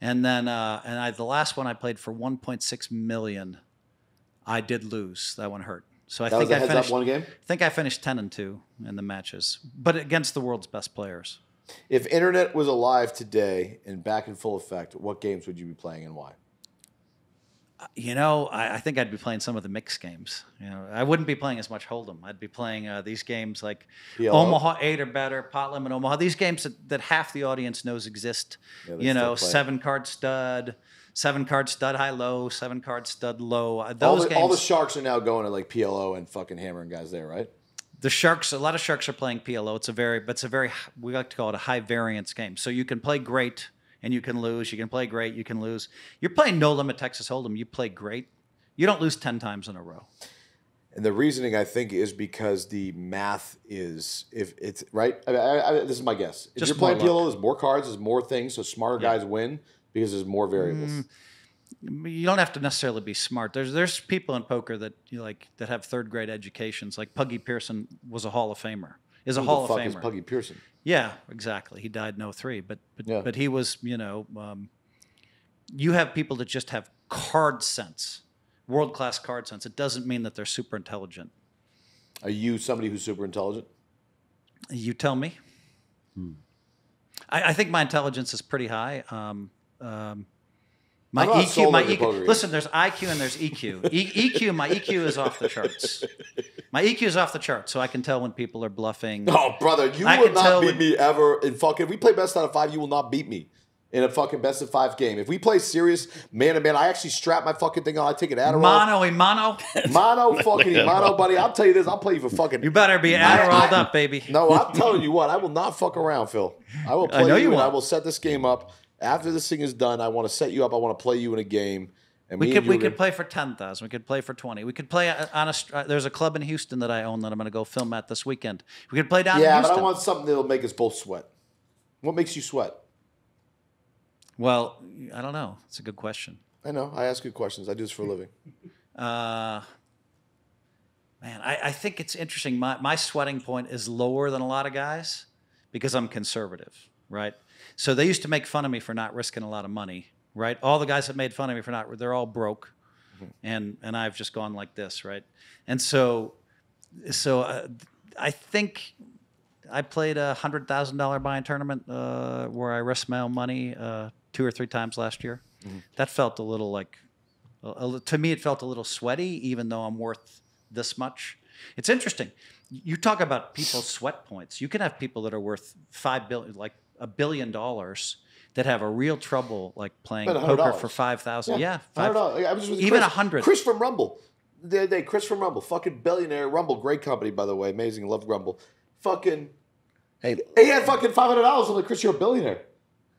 And then, uh, and I the last one I played for 1.6 million. I did lose. That one hurt. So I That was think a I heads up finished. one game? I think I finished 10 and two in the matches, but against the world's best players. If internet was alive today and back in full effect, what games would you be playing and why? You know, I, I think I'd be playing some of the mixed games. You know, I wouldn't be playing as much Hold'em. I'd be playing uh, these games like PLO? Omaha Eight or better, Pot Limit Omaha. These games that, that half the audience knows exist. Yeah, you know, seven card stud, seven card stud high low, seven card stud low. Uh, All Those the, games. all the sharks are now going to like PLO and fucking hammering guys there, right? The sharks a lot of sharks are playing PLO. It's a very but it's a very we like to call it a high variance game. So you can play great and you can lose. You can play great, you can lose. You're playing no limit Texas Hold'em. You play great. You don't lose ten times in a row. And the reasoning I think is because the math is if it's right. I, I, I, this is my guess. If Just you're playing. PLO, there's more cards, there's more things, so smarter guys win because there's more variables. Mm, You don't have to necessarily be smart. There's there's people in poker that you like that have third grade educations. Like Puggy Pearson was a Hall of Famer. Is a Who Hall the of fuck is Famer. Puggy Pearson? Yeah, exactly. He died in 03, but but, Yeah. but he was, you know, um, you have people that just have card sense, world class card sense. It doesn't mean that they're super intelligent. Are you somebody who's super intelligent? You tell me. I, I think my intelligence is pretty high. Um, um, my EQ, my on your poker EQ. Listen, there's IQ and there's EQ. E- EQ, my EQ is off the charts. My EQ is off the charts, so I can tell when people are bluffing. Oh, brother, you I will not beat when- me ever in fucking. If we play best out of five, you will not beat me in a fucking best of five game. If we play serious man to man, I actually strap my fucking thing on. I take an Adderall. Mono a mono. *laughs* Mono fucking mono, buddy. I'll tell you this. I'll play you for fucking. You better be I- Adderalled I- up, baby. No, I'm telling you what. I will not fuck around, Phil. I will play know you, you and I will set this game up. After this thing is done, I want to set you up. I want to play you in a game. And We could we could gonna- play for ten thousand. We could play for twenty. We could play on a. uh, There's a club in Houston that I own that I'm going to go film at this weekend. We could play down in Yeah, but I want something that'll make us both sweat. What makes you sweat? well, I don't know. It's a good question. I know. I ask good questions. I do this for a living. *laughs* Uh, man, I, I think it's interesting. My my sweating point is lower than a lot of guys because I'm conservative, right? So they used to make fun of me for not risking a lot of money, right? All the guys that made fun of me for not, they're all broke, and and I've just gone like this, right? And so, so uh, I think I played a hundred thousand dollar buy-in tournament uh, where I risked my own money uh, two or three times last year. That felt a little like, a- a- to me, it felt a little sweaty, even though I'm worth this much. It's interesting. You talk about people's sweat points. You can have people that are worth five billion, like a billion dollars, that have a real trouble like playing poker for five thousand. Yeah, I don't five, know. I was just with even a hundred. Chris from Rumble. The other day, Chris from Rumble, fucking billionaire. Rumble, great company, by the way. Amazing. Love Rumble. Fucking Hey, He had fucking five hundred dollars. I'm like, Chris, you're a billionaire.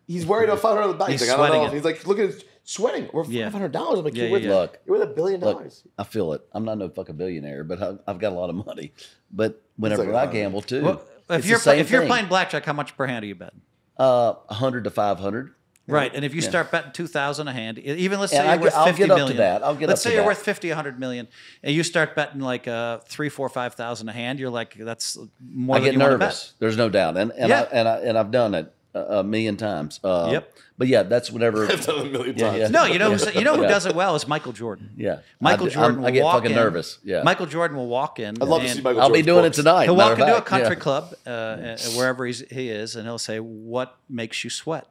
He's worried about *laughs* five hundred dollars back. He's, He's like, I don't sweating know. He's like, look at his sweating. We're Yeah. five hundred dollars. I'm like, Yeah, you're, yeah, worth, yeah. look, you're worth a billion dollars. I feel it. I'm not no fucking billionaire, but I've, I've got a lot of money. But whenever like, I gamble too, Well, if it's you're the same if you're playing blackjack, how much per hand are you betting? Uh, 100 to 500. Right, and if you Yeah. start betting two thousand a hand, even let's say And you're I worth I'll fifty get up to that. I'll get let's say you're that. worth 50, 100 million, and you start betting like uh, three, four, five thousand a hand. You're like, that's more I than get you want to nervous. There's no doubt, and and Yeah. I, and I and I've done it a, a million times. Uh, Yep. But yeah, that's whenever. *laughs* I've done a million Yeah, times. yeah. bet. No, you know, who's, you know who Yeah. does it well is Michael Jordan. Yeah, Michael I, Jordan. I'm- will I get walk fucking in- nervous. Yeah, Michael Jordan will walk in. I'd love to see Michael. I'll be doing books. it tonight. He'll walk into a country Yeah. club, uh, uh, wherever he's, he is, and he'll say, "What makes you sweat?"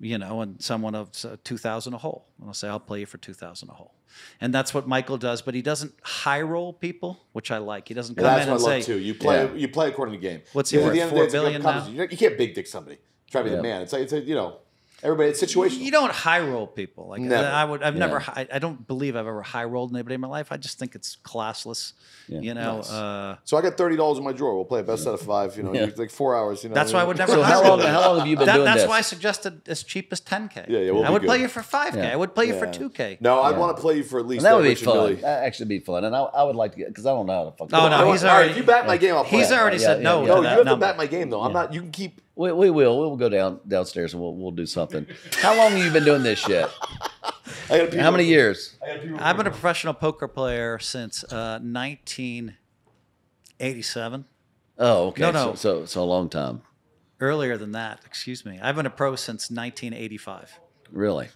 You know, and someone of uh, two thousand a hole, and I'll say, "I'll play you for two thousand a hole," and that's what Michael does. But he doesn't high roll people, which I like. He doesn't Yeah, come that's in what I and love say, too. You play, Yeah. you play according to the game. What's he Yeah, at worth? the end of the Four day, billion now? You, you can't big dick somebody. Try to be Yeah. the man. It's like it's a, you know, everybody. It's situational. You don't high roll people. Like Never. I would, I've never. Yeah. hi- I don't believe I've ever high rolled anybody in my life. I just think it's classless. Yeah. You know, Nice. uh, so I got thirty dollars in my drawer. We'll play a best out of five. You know, Yeah. like four hours. You know, That's why I would never So high how roll long? How long have you been That- doing that's this? why I suggested as cheap as 10k. Yeah, yeah, we'll I be would play you for 5k. Yeah. I would play you for 2k. No, I Yeah. want to play you for at least. And that would be fun. Billy. That actually be fun, and I, I would like to get because I don't know how to fuck. Oh, no, You he's know what? All right, already- if you back my game, I'll play. He's already said no No, you have to number. back my game though. I'm not. You can keep. We, we will. We'll go down downstairs and we'll we'll do something. How long have you been doing this yet? *laughs* I gotta How many years? I gotta pee real I've been a professional poker player since uh, 1987. Oh, okay. No, no. So, so so a long time. Earlier than that, excuse me. I've been a pro since 1985. Really,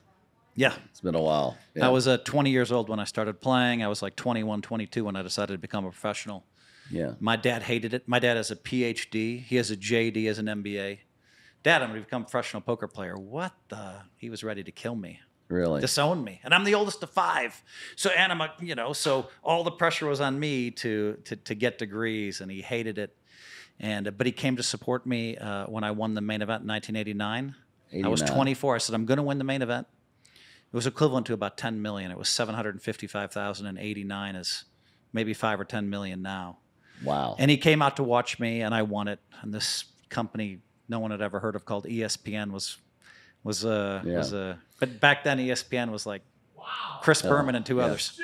Yeah. it's been a while. Yeah. I was uh, 20 years old when I started playing. I was like 21, 22 when I decided to become a professional. Yeah. My dad hated it. My dad has a PhD. He has a JD as an MBA. Dad, I'm going to become a professional poker player. What the? He was ready to kill me. Really. disown me and i'm the oldest of five so and i'm a you know so all the pressure was on me to to, to get degrees and he hated it and but he came to support me uh, when i won the main event in 1989 89. i was 24 i said i'm going to win the main event it was equivalent to about 10 million it was 755089 is maybe 5 or 10 million now wow. and he came out to watch me, and I won it. And this company no one had ever heard of called E ESPN was was uh Yeah. was uh but back then ESPN was like wow. Chris Berman and two yeah. others.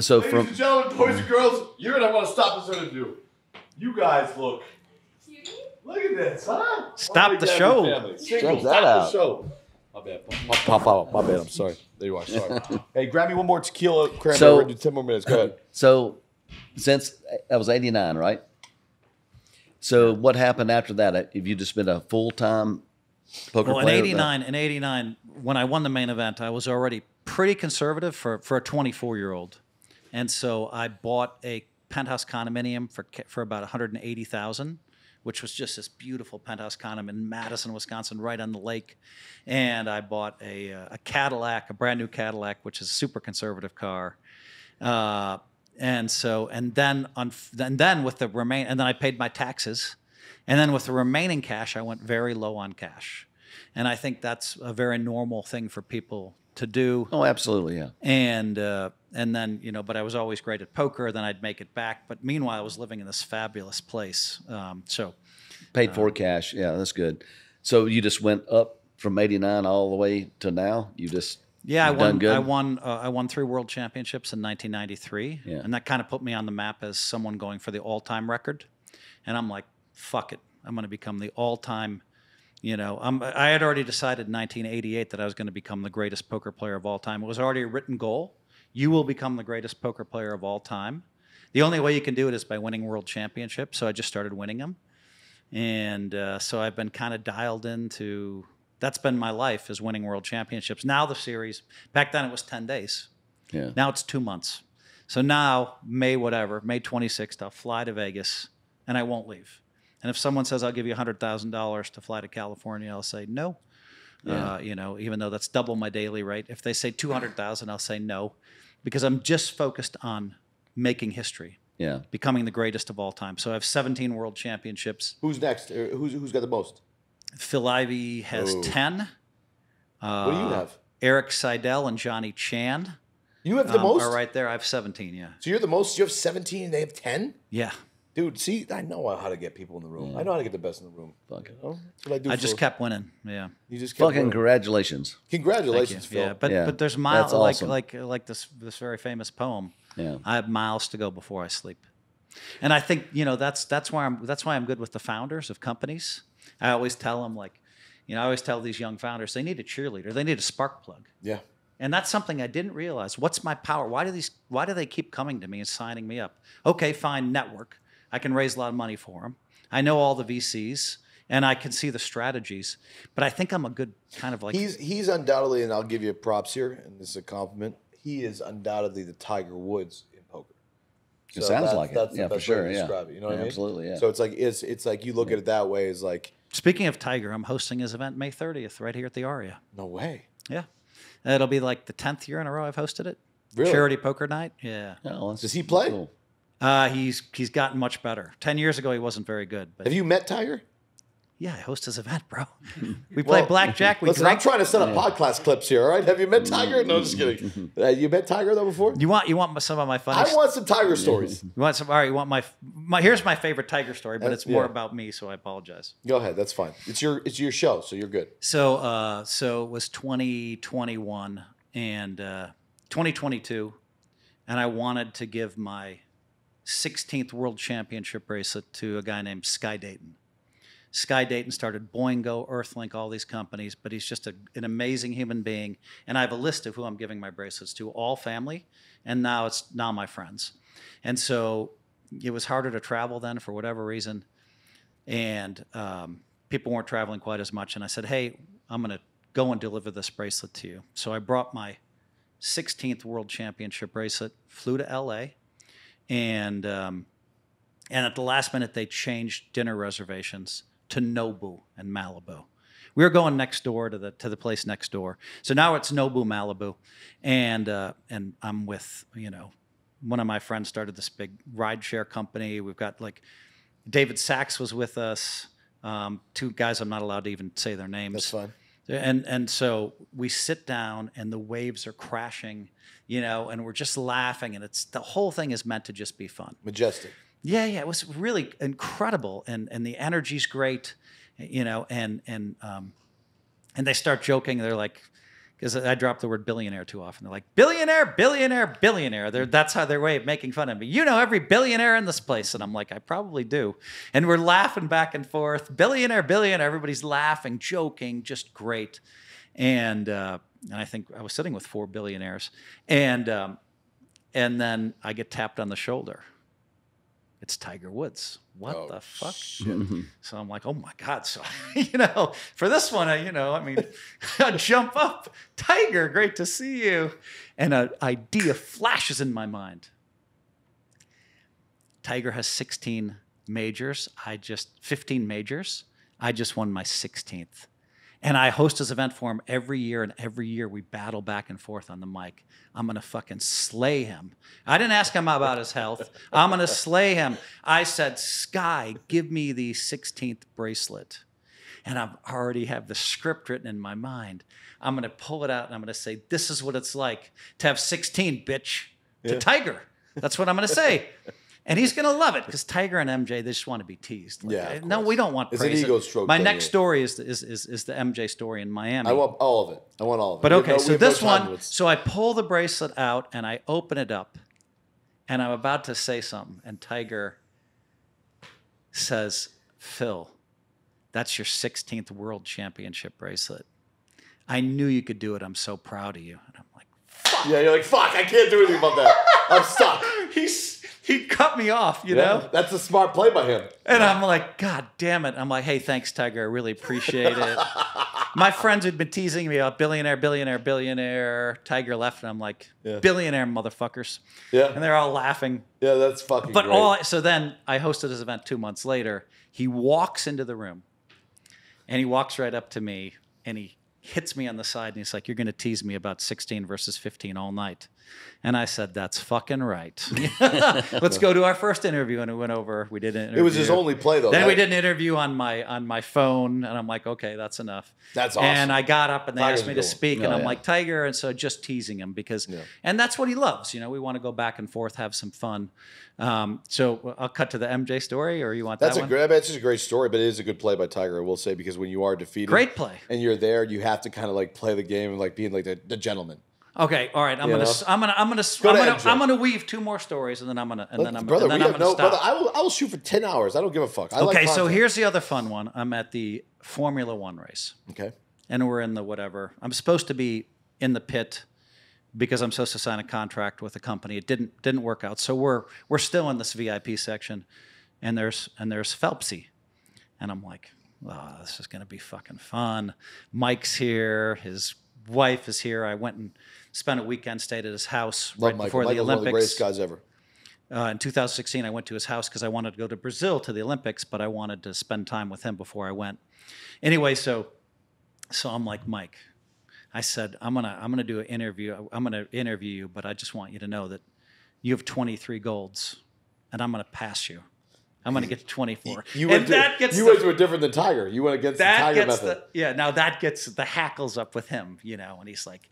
so Ladies from and gentlemen, boys and girls, you're gonna want to stop this interview. You guys look. Look at this, huh? Stop the show. family. Check that the out. show. My bad. My, pop out. My bad. I'm sorry. There you are. Sorry. *laughs* hey, grab me one more tequila cranberry. So- We're gonna do ten more minutes. Go *clears throat* ahead. so since that was eighty nine, right? So what happened after that? Have you just been a full time poker Well, in player? '89, in '89, when I won the main event, I was already pretty conservative for for a 24 year old, and so I bought a penthouse condominium for for about 180,000, which was just this beautiful penthouse condominium in Madison, Wisconsin, right on the lake, and I bought a uh, a Cadillac, a brand new Cadillac, which is a super conservative car. Uh, and so, and then on, and then with the remain, and then I paid my taxes, and then with the remaining cash, I went very low on cash, and I think that's a very normal thing for people to do. Oh, absolutely, yeah. And uh, and then you know, but I was always great at poker. Then I'd make it back. But meanwhile, I was living in this fabulous place. Um, so Paid for cash. Yeah, that's good. So you just went up from eighty nine all the way to now. You just Yeah, I You've won. I won. Uh, I won three world championships in 1993, Yeah. and that kind of put me on the map as someone going for the all-time record. And I'm like, fuck it, I'm going to become the all-time. You know, I'm, I had already decided in 1988 that I was going to become the greatest poker player of all time. It was already a written goal. You will become the greatest poker player of all time. The only way you can do it is by winning world championships. So I just started winning them, and uh, so I've been kind of dialed into. That's been my life is winning world championships. Now the series. Back then it was ten days. yeah. Now it's two months. So now May whatever May 26th I'll fly to Vegas and I won't leave. And if someone says I'll give you hundred thousand dollars to fly to California, I'll say no. Yeah. Uh, you know, even though that's double my daily rate. If they say two hundred thousand, I'll say no, because I'm just focused on making history, Yeah. becoming the greatest of all time. So I have 17 world championships. Who's next? Who's who's got the most? Phil Ivey has Oh. 10. Uh, What do you have? Erik Seidel and Johnny Chan You have the um, most. are right there. I have 17. Yeah. So you're the most. You have 17. and They have 10. Yeah. Dude, see, I know how to get people in the room. I know how to get the best in the room. Fuck it. You know? That's what I do. I just kept winning. Yeah. You just kept Fucking winning. congratulations. Congratulations, Phil. Yeah, but Yeah, but there's that's miles like awesome. like like this this very famous poem. Yeah. I have miles to go before I sleep. And I think, you know, that's that's why I'm that's why I'm good with the founders of companies. I always tell them like, you know, I always tell these young founders they need a cheerleader. They need a spark plug. yeah. And that's something I didn't realize. What's my power? Why do these why do they keep coming to me and signing me up? Okay, fine, network. I can raise a lot of money for them. I know all the VCs and I can see the strategies, but I think I'm a good kind of like He's he's undoubtedly, and I'll give you props here, and this is a compliment. He is undoubtedly the Tiger Woods in poker. It sounds that's- like it. That's the Yeah, for best way to sure, yeah. describe it. You know what I mean? Absolutely, yeah. So it's like it's it's like you look at it that way. Is like Speaking of Tiger, I'm hosting his event May 30th right here at the Aria. no way. Yeah. It'll be like the 10th year in a row I've hosted it. Really? Charity poker night. Yeah. Oh, that's Does he play? cool. Uh, he's he's gotten much better. 10 years ago he wasn't very good, but Have you met Tiger? Yeah, I host his event, bro. *laughs* We play Well, blackjack, we Listen, I'm trying to set up podcast clips here. All right. Have you met Tiger? No, just kidding. *laughs* Uh, you met Tiger though before? You want you want some of my funny I want some Tiger stories. You want some? All right. You want my, my? Here's my favorite tiger story, but Uh, it's more yeah. about me, so I apologize. Go ahead. That's fine. It's your it's your show, so you're good. So, uh, so it was 2021 and uh, 2022, and I wanted to give my 16th World Championship bracelet to a guy named Sky Dayton. Sky Dayton started Boingo, Earthlink, all these companies, but he's just a, an amazing human being. And I have a list of who I'm giving my bracelets to, all family, and now it's now my friends. And so it was harder to travel then for whatever reason, and um, people weren't traveling quite as much. And I said, "Hey, I'm going to go and deliver this bracelet to you." So I brought my 16th World Championship bracelet, flew to LA, and um, and at the last minute they changed dinner reservations to Nobu and Malibu. We were going next door to the to the place next door, so now it's Nobu Malibu, and uh, and I'm with you know one of my friends started this big rideshare company. We've got like David Sacks was with us. Um, two guys I'm not allowed to even say their names. That's fine. And and so we sit down and the waves are crashing, you know, and we're just laughing and it's the whole thing is meant to just be fun. Majestic. Yeah, yeah, it was really incredible and and the energy's great, you know, and and um and they start joking, they're like because I drop the word billionaire too often. They're like billionaire, billionaire, billionaire. They're, that's how their way of making fun of me. You know every billionaire in this place, and I'm like, I probably do. And we're laughing back and forth. Billionaire, billionaire. Everybody's laughing, joking, just great. And uh, and I think I was sitting with four billionaires, and um, and then I get tapped on the shoulder. It's Tiger Woods. What Oh, the fuck? shit. Mm-hmm. So I'm like, oh my God. So, *laughs* you know, for this one, I, you know, I mean, *laughs* I jump up, Tiger, great to see you. And an idea flashes in my mind. Tiger has 16 majors. I just, 15 majors. I just won my 16th. And I host this event for him every year, and every year we battle back and forth on the mic. I'm gonna fucking slay him. I didn't ask him about his health. I'm gonna *laughs* slay him. I said, Sky, give me the 16th bracelet. And I already have the script written in my mind. I'm gonna pull it out and I'm gonna say, This is what it's like to have 16, bitch, to Tiger. That's what I'm gonna say. *laughs* And he's gonna love it because Tiger and MJ, they just want to be teased. Like, Yeah, eh, no, we don't want It's an praise. ego stroke My next story is the, is, is is the MJ story in Miami. I want all of it. I want all of it. But okay, no- so have no this one, so I pull the bracelet out and I open it up, and I'm about to say something, and Tiger says, "Phil, that's your 16th World Championship bracelet. I knew you could do it. I'm so proud of you." And I'm like, "Fuck." Yeah, you're like, fuck, I can't do anything about that. I'm stuck. *laughs* "He's he cut me off, you Yeah, know." That's a smart play by him. And I'm like, God damn it. I'm like, hey, thanks, Tiger. I really appreciate it. *laughs* My friends had been teasing me about billionaire, billionaire, billionaire. Tiger left, and I'm like, Yeah. billionaire motherfuckers. Yeah. And they're all laughing. Yeah, that's fucking But great. all so then I hosted his event two months later. He walks into the room and he walks right up to me and he hits me on the side and he's like, You're gonna tease me about 16 versus 15 all night. And I said, "That's fucking right. *laughs* Let's go to our first interview." And we went over. We did an interview. It was his only play though. Then That- we did an interview on my on my phone, and I'm like, "Okay, that's enough." That's awesome. And I got up and they Tiger's asked me to speak, and Oh, I'm yeah. like Tiger, and so just teasing him because, Yeah. and that's what he loves. You know, we want to go back and forth, have some fun. Um, so I'll cut to the MJ story, or you want That's that a one? great. That's just a great story, but it is a good play by Tiger. I will say because when you are defeated, Great play. and you're there, you have to kind of like play the game and like being like the, the gentleman. Okay, all right. I'm You gonna, know? I'm gonna, I'm gonna, Go I'm to gonna, I'm gonna weave two more stories, and then I'm gonna, and then I'm, brother, and then we I'm gonna no stop. brother. I will. I will shoot for ten hours. I don't give a fuck. I like okay, so here's the other fun one. I'm at the Formula One race. Okay. and we're in the whatever. I'm supposed to be in the pit because I'm supposed to sign a contract with a company. It didn't didn't work out. So we're we're still in this VIP section, and there's and there's Phelpsy, and I'm like, oh, this is gonna be fucking fun. Mike's here. His wife is here. I went and spent a weekend, stayed at his house Love right Michael. before the Michael's one of the Olympics. greatest guys ever. Uh, in 2016, I went to his house because I wanted to go to Brazil to the Olympics, but I wanted to spend time with him before I went. Anyway, so so I'm like Mike. I said I'm gonna I'm gonna do an interview. I'm gonna interview you, but I just want you to know that you have 23 golds, and I'm gonna pass you. I'm gonna get to 24. *laughs* You and went to, that gets you the- went to a different than Tiger. You went against the Tiger gets method. the yeah. Now that gets the hackles up with him, you know, and he's like,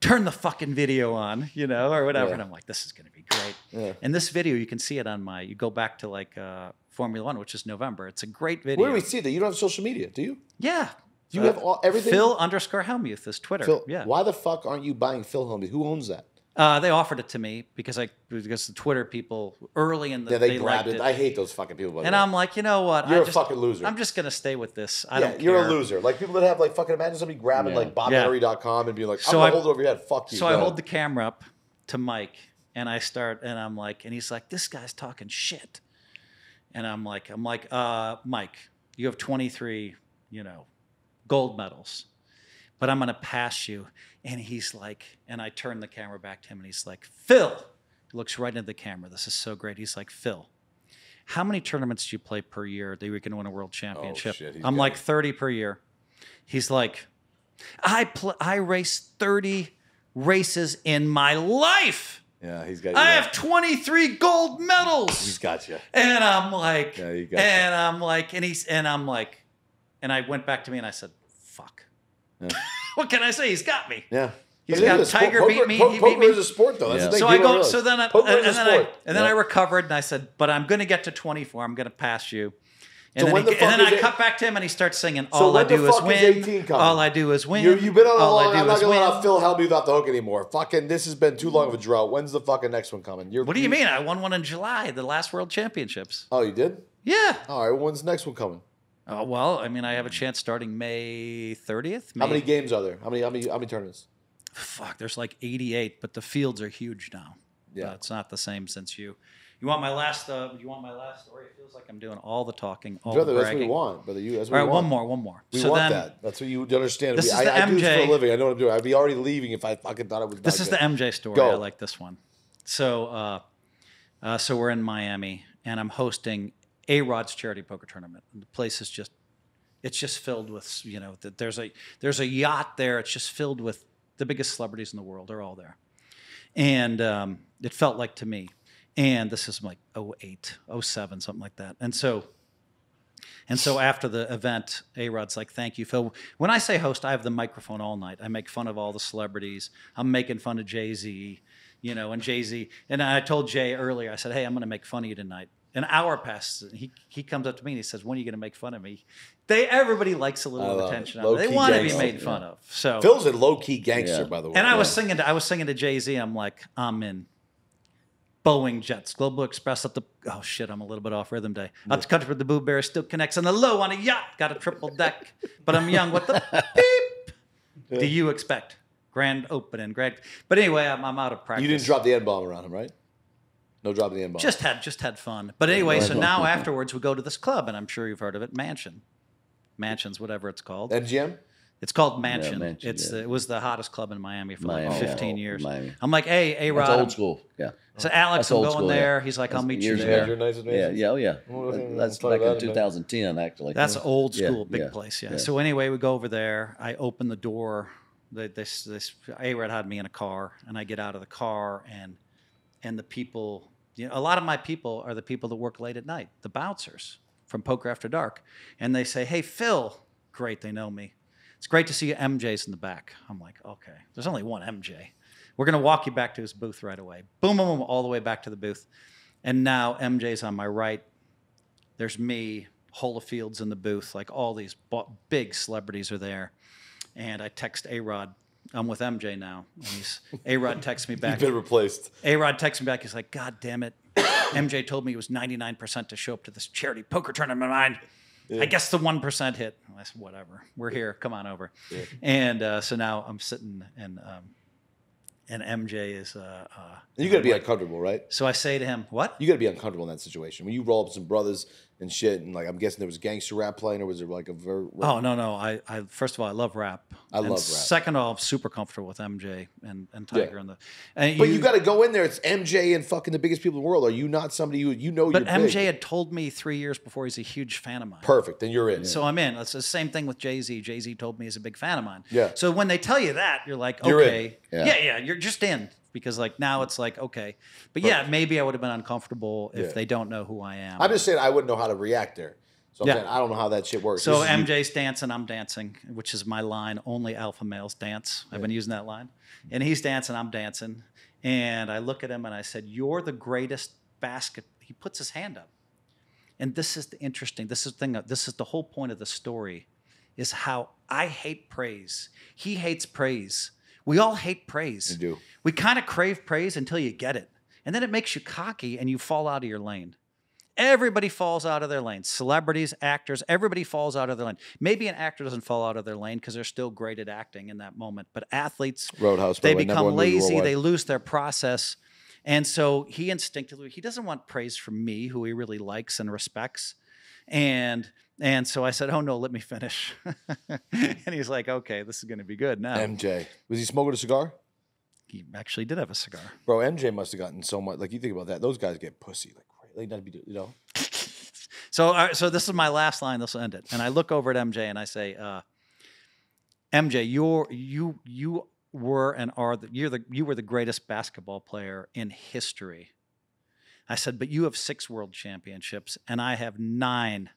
"Turn the fucking video on," you know, or whatever. Yeah. And I'm like, "This is gonna be great." Yeah. And this video, you can see it on my. You go back to like uh, Formula One, which is November. It's a great video. Where do we see that? You don't have social media, do you? Yeah. You Uh, have all, everything. Phil underscore Hellmuth is Twitter. Phil, yeah. Why the fuck aren't you buying Phil Hellmuth? Who owns that? Uh, they offered it to me because I because the Twitter people early in the Yeah, they, they grabbed liked it. it. I hate those fucking people. By and way. I'm like, you know what? You're I a just, fucking loser. I'm just gonna stay with this. I yeah, don't. you're a loser. Like people that have like fucking imagine somebody grabbing Yeah. like Yeah. BobMenery.com and being like, I'm So gonna I- hold it over your head. Fuck you. So I hold the camera up to Mike and I start and I'm like, and he's like, this guy's talking shit. And I'm like, I'm like, uh, Mike, you have 23, you know, gold medals, but I'm gonna pass you. And he's like, and I turn the camera back to him and he's like, Phil, he looks right into the camera. This is so great. He's like, Phil, how many tournaments do you play per year that you're gonna win a world oh, championship? shit, I'm like it. 30 per year. He's like, I pl- I race 30 races in my life. Yeah, he's got. I you. have 23 gold medals. He's got you. and I'm like, Yeah, you and I'm like, and he's, and I'm like, and I went back to me and I said, fuck. Yeah. What can I say? He's got me. Yeah. He's got sport. Tiger poker, beat me, he beat poker me. is a sport, though. That's Yeah. the thing. So I go, so then, I, Poker and, and then I, and then I recovered and I said, but I'm going to get to 24. I'm going to pass you. And So then, he, the and then I it- cut back to him and he starts singing, So all I do is win. 18 coming? All I do is win. You, you've been on a all long. I I'm not gonna win. let Phil Hellmuth off the hook anymore. Fucking, this has been too long of a drought. When's the fucking next one coming? You're, What do you mean? I won one in July, the last World Championships. Oh, you did? Yeah. All right. When's the next one coming? Oh, well, I mean, I have a chance starting May 30th. May, How many games are there? How many? How many? How many tournaments? Fuck, there's like 88, but the fields are huge now. Yeah. Uh, it's not the same since you. You want my last? Uh, you want my last story? It feels like I'm doing all the talking, all brother, the that's what we want, brother. You. That's what right, we one more, one more. We so want then, that. That's what you understand. This We- is I, the I do this for a living. I know what I'm doing. I'd be already leaving if I fucking thought it was. This is good. the MJ story. Go. I like this one. So, uh, uh, so we're in Miami, and I'm hosting A Rod's charity poker tournament. The place is just, it's just filled with, you know, th- there's a there's a yacht there. It's just filled with the biggest celebrities in the world. They're all there, and um, it felt like to me. And this is like 08, 07, something like that. And so. And so after the event, A Rod's like, thank you, Phil. When I say host, I have the microphone all night. I make fun of all the celebrities. I'm making fun of Jay Z, you know, and Jay Z. And I told Jay earlier, I said, hey, I'm going to make fun of you tonight. An hour passes. And he, he comes up to me and he says, when are you going to make fun of me? They Everybody likes a little attention. on. They want to be made fun of. So Phil's a low key gangster, Yeah. by the way. and I was singing to I was singing to Jay Z. I'm like, I'm in. Boeing jets, Global Express up the. Oh shit, I'm a little bit off rhythm day. Out the country with the Boo Bear still connects on the low on a yacht. Got a triple deck, but I'm young. What the *laughs* beep do you expect? Grand opening, grand. But anyway, I'm, I'm out of practice. You didn't drop the N bomb around him, right? No dropping the N bomb. Just had just had fun. But anyway, so now afterwards we go to this club, and I'm sure you've heard of it, Mansion. Mansions, whatever it's called. MGM. It's called Mansion. Mansion, it's yeah. the, it was the hottest club in Miami for like 15 yeah. years. Miami. I'm like, hey, A That's Rod. old school. Yeah. So Alex, That's I'm going school, yeah. there. He's like, I'll That's meet you years there. Your nice Yeah, yeah, oh yeah. Well, That- yeah, That's talk back about in it, man. 2010, actually. That's old Yeah, school, big yeah, place. Yeah. yeah. So anyway, we go over there. I open the door This they, s- they, s- A-Rod had me in a car, and I get out of the car, and and the people, you know, a lot of my people are the people that work late at night, the bouncers from Poker After Dark, and they say, "Hey, Phil, great, they know me. It's great to see you. MJ's in the back." I'm like, "Okay, there's only one MJ. We're gonna walk you back to his booth right away. Boom, boom, boom, all the way back to the booth, and now MJ's on my right. There's me, Holyfield's in the booth, like all these big celebrities are there, and I text A Rod. I'm with MJ now. And he's A Rod texts me *laughs* You've back. been replaced. A Rod texts me back. He's like, God damn it. *coughs* MJ told me it was 99% to show up to this charity poker tournament of mine. I guess the 1% hit. I said, whatever. We're here. Come on over. And uh, so now I'm sitting and um, and MJ is. Uh, uh, you got to be uncomfortable, right? so I say to him, What? You got to be uncomfortable in that situation when you roll up some brothers and shit, and like I'm guessing there was gangster rap playing, or was there like a very? Oh no no! I, I first of all I love rap. I And love rap. Second of all, I'm super comfortable with MJ and, and Yeah. Tiger and the. And But you, got to go in there. It's MJ and fucking the biggest people in the world. Are you not somebody who you know? But you're MJ big? had told me three years before he's a huge fan of mine. perfect. Then you're in. So I'm in. It's the same thing with Jay Z. Jay Z told me he's a big fan of mine. Yeah. So when they tell you that, you're like, You're in. okay, Yeah. yeah. yeah, you're just in because like now it's like okay, but yeah, maybe I would have been uncomfortable if Yeah. they don't know who I am. I'm just saying I wouldn't know how to react there. So I'm Yeah. saying I don't know how that shit works. so This is you- MJ's dancing, I'm dancing, which is my line. Only alpha males dance. I've been using that line, and he's dancing, I'm dancing, and I look at him and I said, "You're the greatest basket." He puts his hand up, and this is the interesting. This is the thing. This is the whole point of the story, is how I hate praise. He hates praise. We all hate praise. You do. We kind of crave praise until you get it, and then it makes you cocky and you fall out of your lane. Everybody falls out of their lane. Celebrities, actors, everybody falls out of their lane. Maybe an actor doesn't fall out of their lane because they're still great at acting in that moment. But athletes, Roadhouse. they the way, number become lazy, they lose their process. And so he instinctively, he doesn't want praise from me, who he really likes and respects. And and so I said, "Oh no, let me finish." *laughs* and he's like, "Okay, this is going to be good now." MJ was he smoking a cigar? he actually did have a cigar. Bro, MJ must have gotten so much. Like you think about that, those guys get pussy like crazy. Like be, you know. *laughs* So, uh, so this is my last line. This will end it. And I look over at MJ and I say, uh, "MJ, you're you you were and are the, you're the you were the greatest basketball player in history." I said, "But you have six world championships, and I have nine.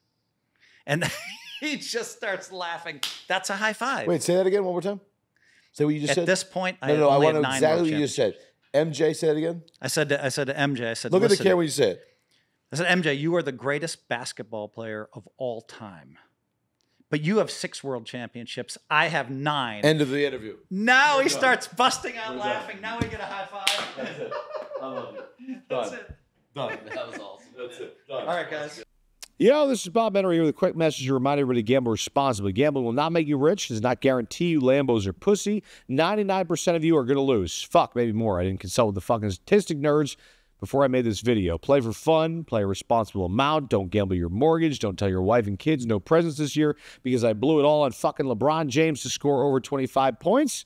And *laughs* he just starts laughing. That's a high five. Wait, say that again one more time. Say what you just at said. At this point, I no, no, I only want have to know nine exactly what you just said. MJ, say it again. I said, to, I said to MJ, I said, Look at the camera when you said. it. I said, MJ, you are the greatest basketball player of all time. But you have six world championships. I have nine. End of the interview. now he done. starts busting out We're laughing. Now we get a high five. That's it. I love you. *laughs* That's Done. it. Done. That was awesome. That's it. Done. All right, guys. Yo, this is Bob Menery here with a quick message to remind everybody to gamble responsibly. Gambling will not make you rich, does not guarantee you Lambos are pussy. 99% of you are going to lose. Fuck, maybe more. I didn't consult with the fucking statistic nerds before I made this video. Play for fun, play a responsible amount, don't gamble your mortgage, don't tell your wife and kids no presents this year because I blew it all on fucking LeBron James to score over 25 points.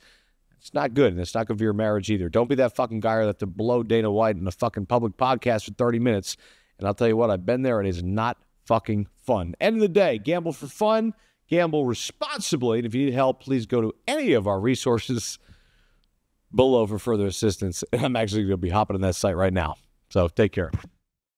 It's not good, and it's not good for your marriage either. Don't be that fucking guy that to blow Dana White in a fucking public podcast for 30 minutes. And I'll tell you what, I've been there, and it is not fucking fun. End of the day, gamble for fun, gamble responsibly. And if you need help, please go to any of our resources below for further assistance. And *laughs* I'm actually going to be hopping on that site right now. So take care.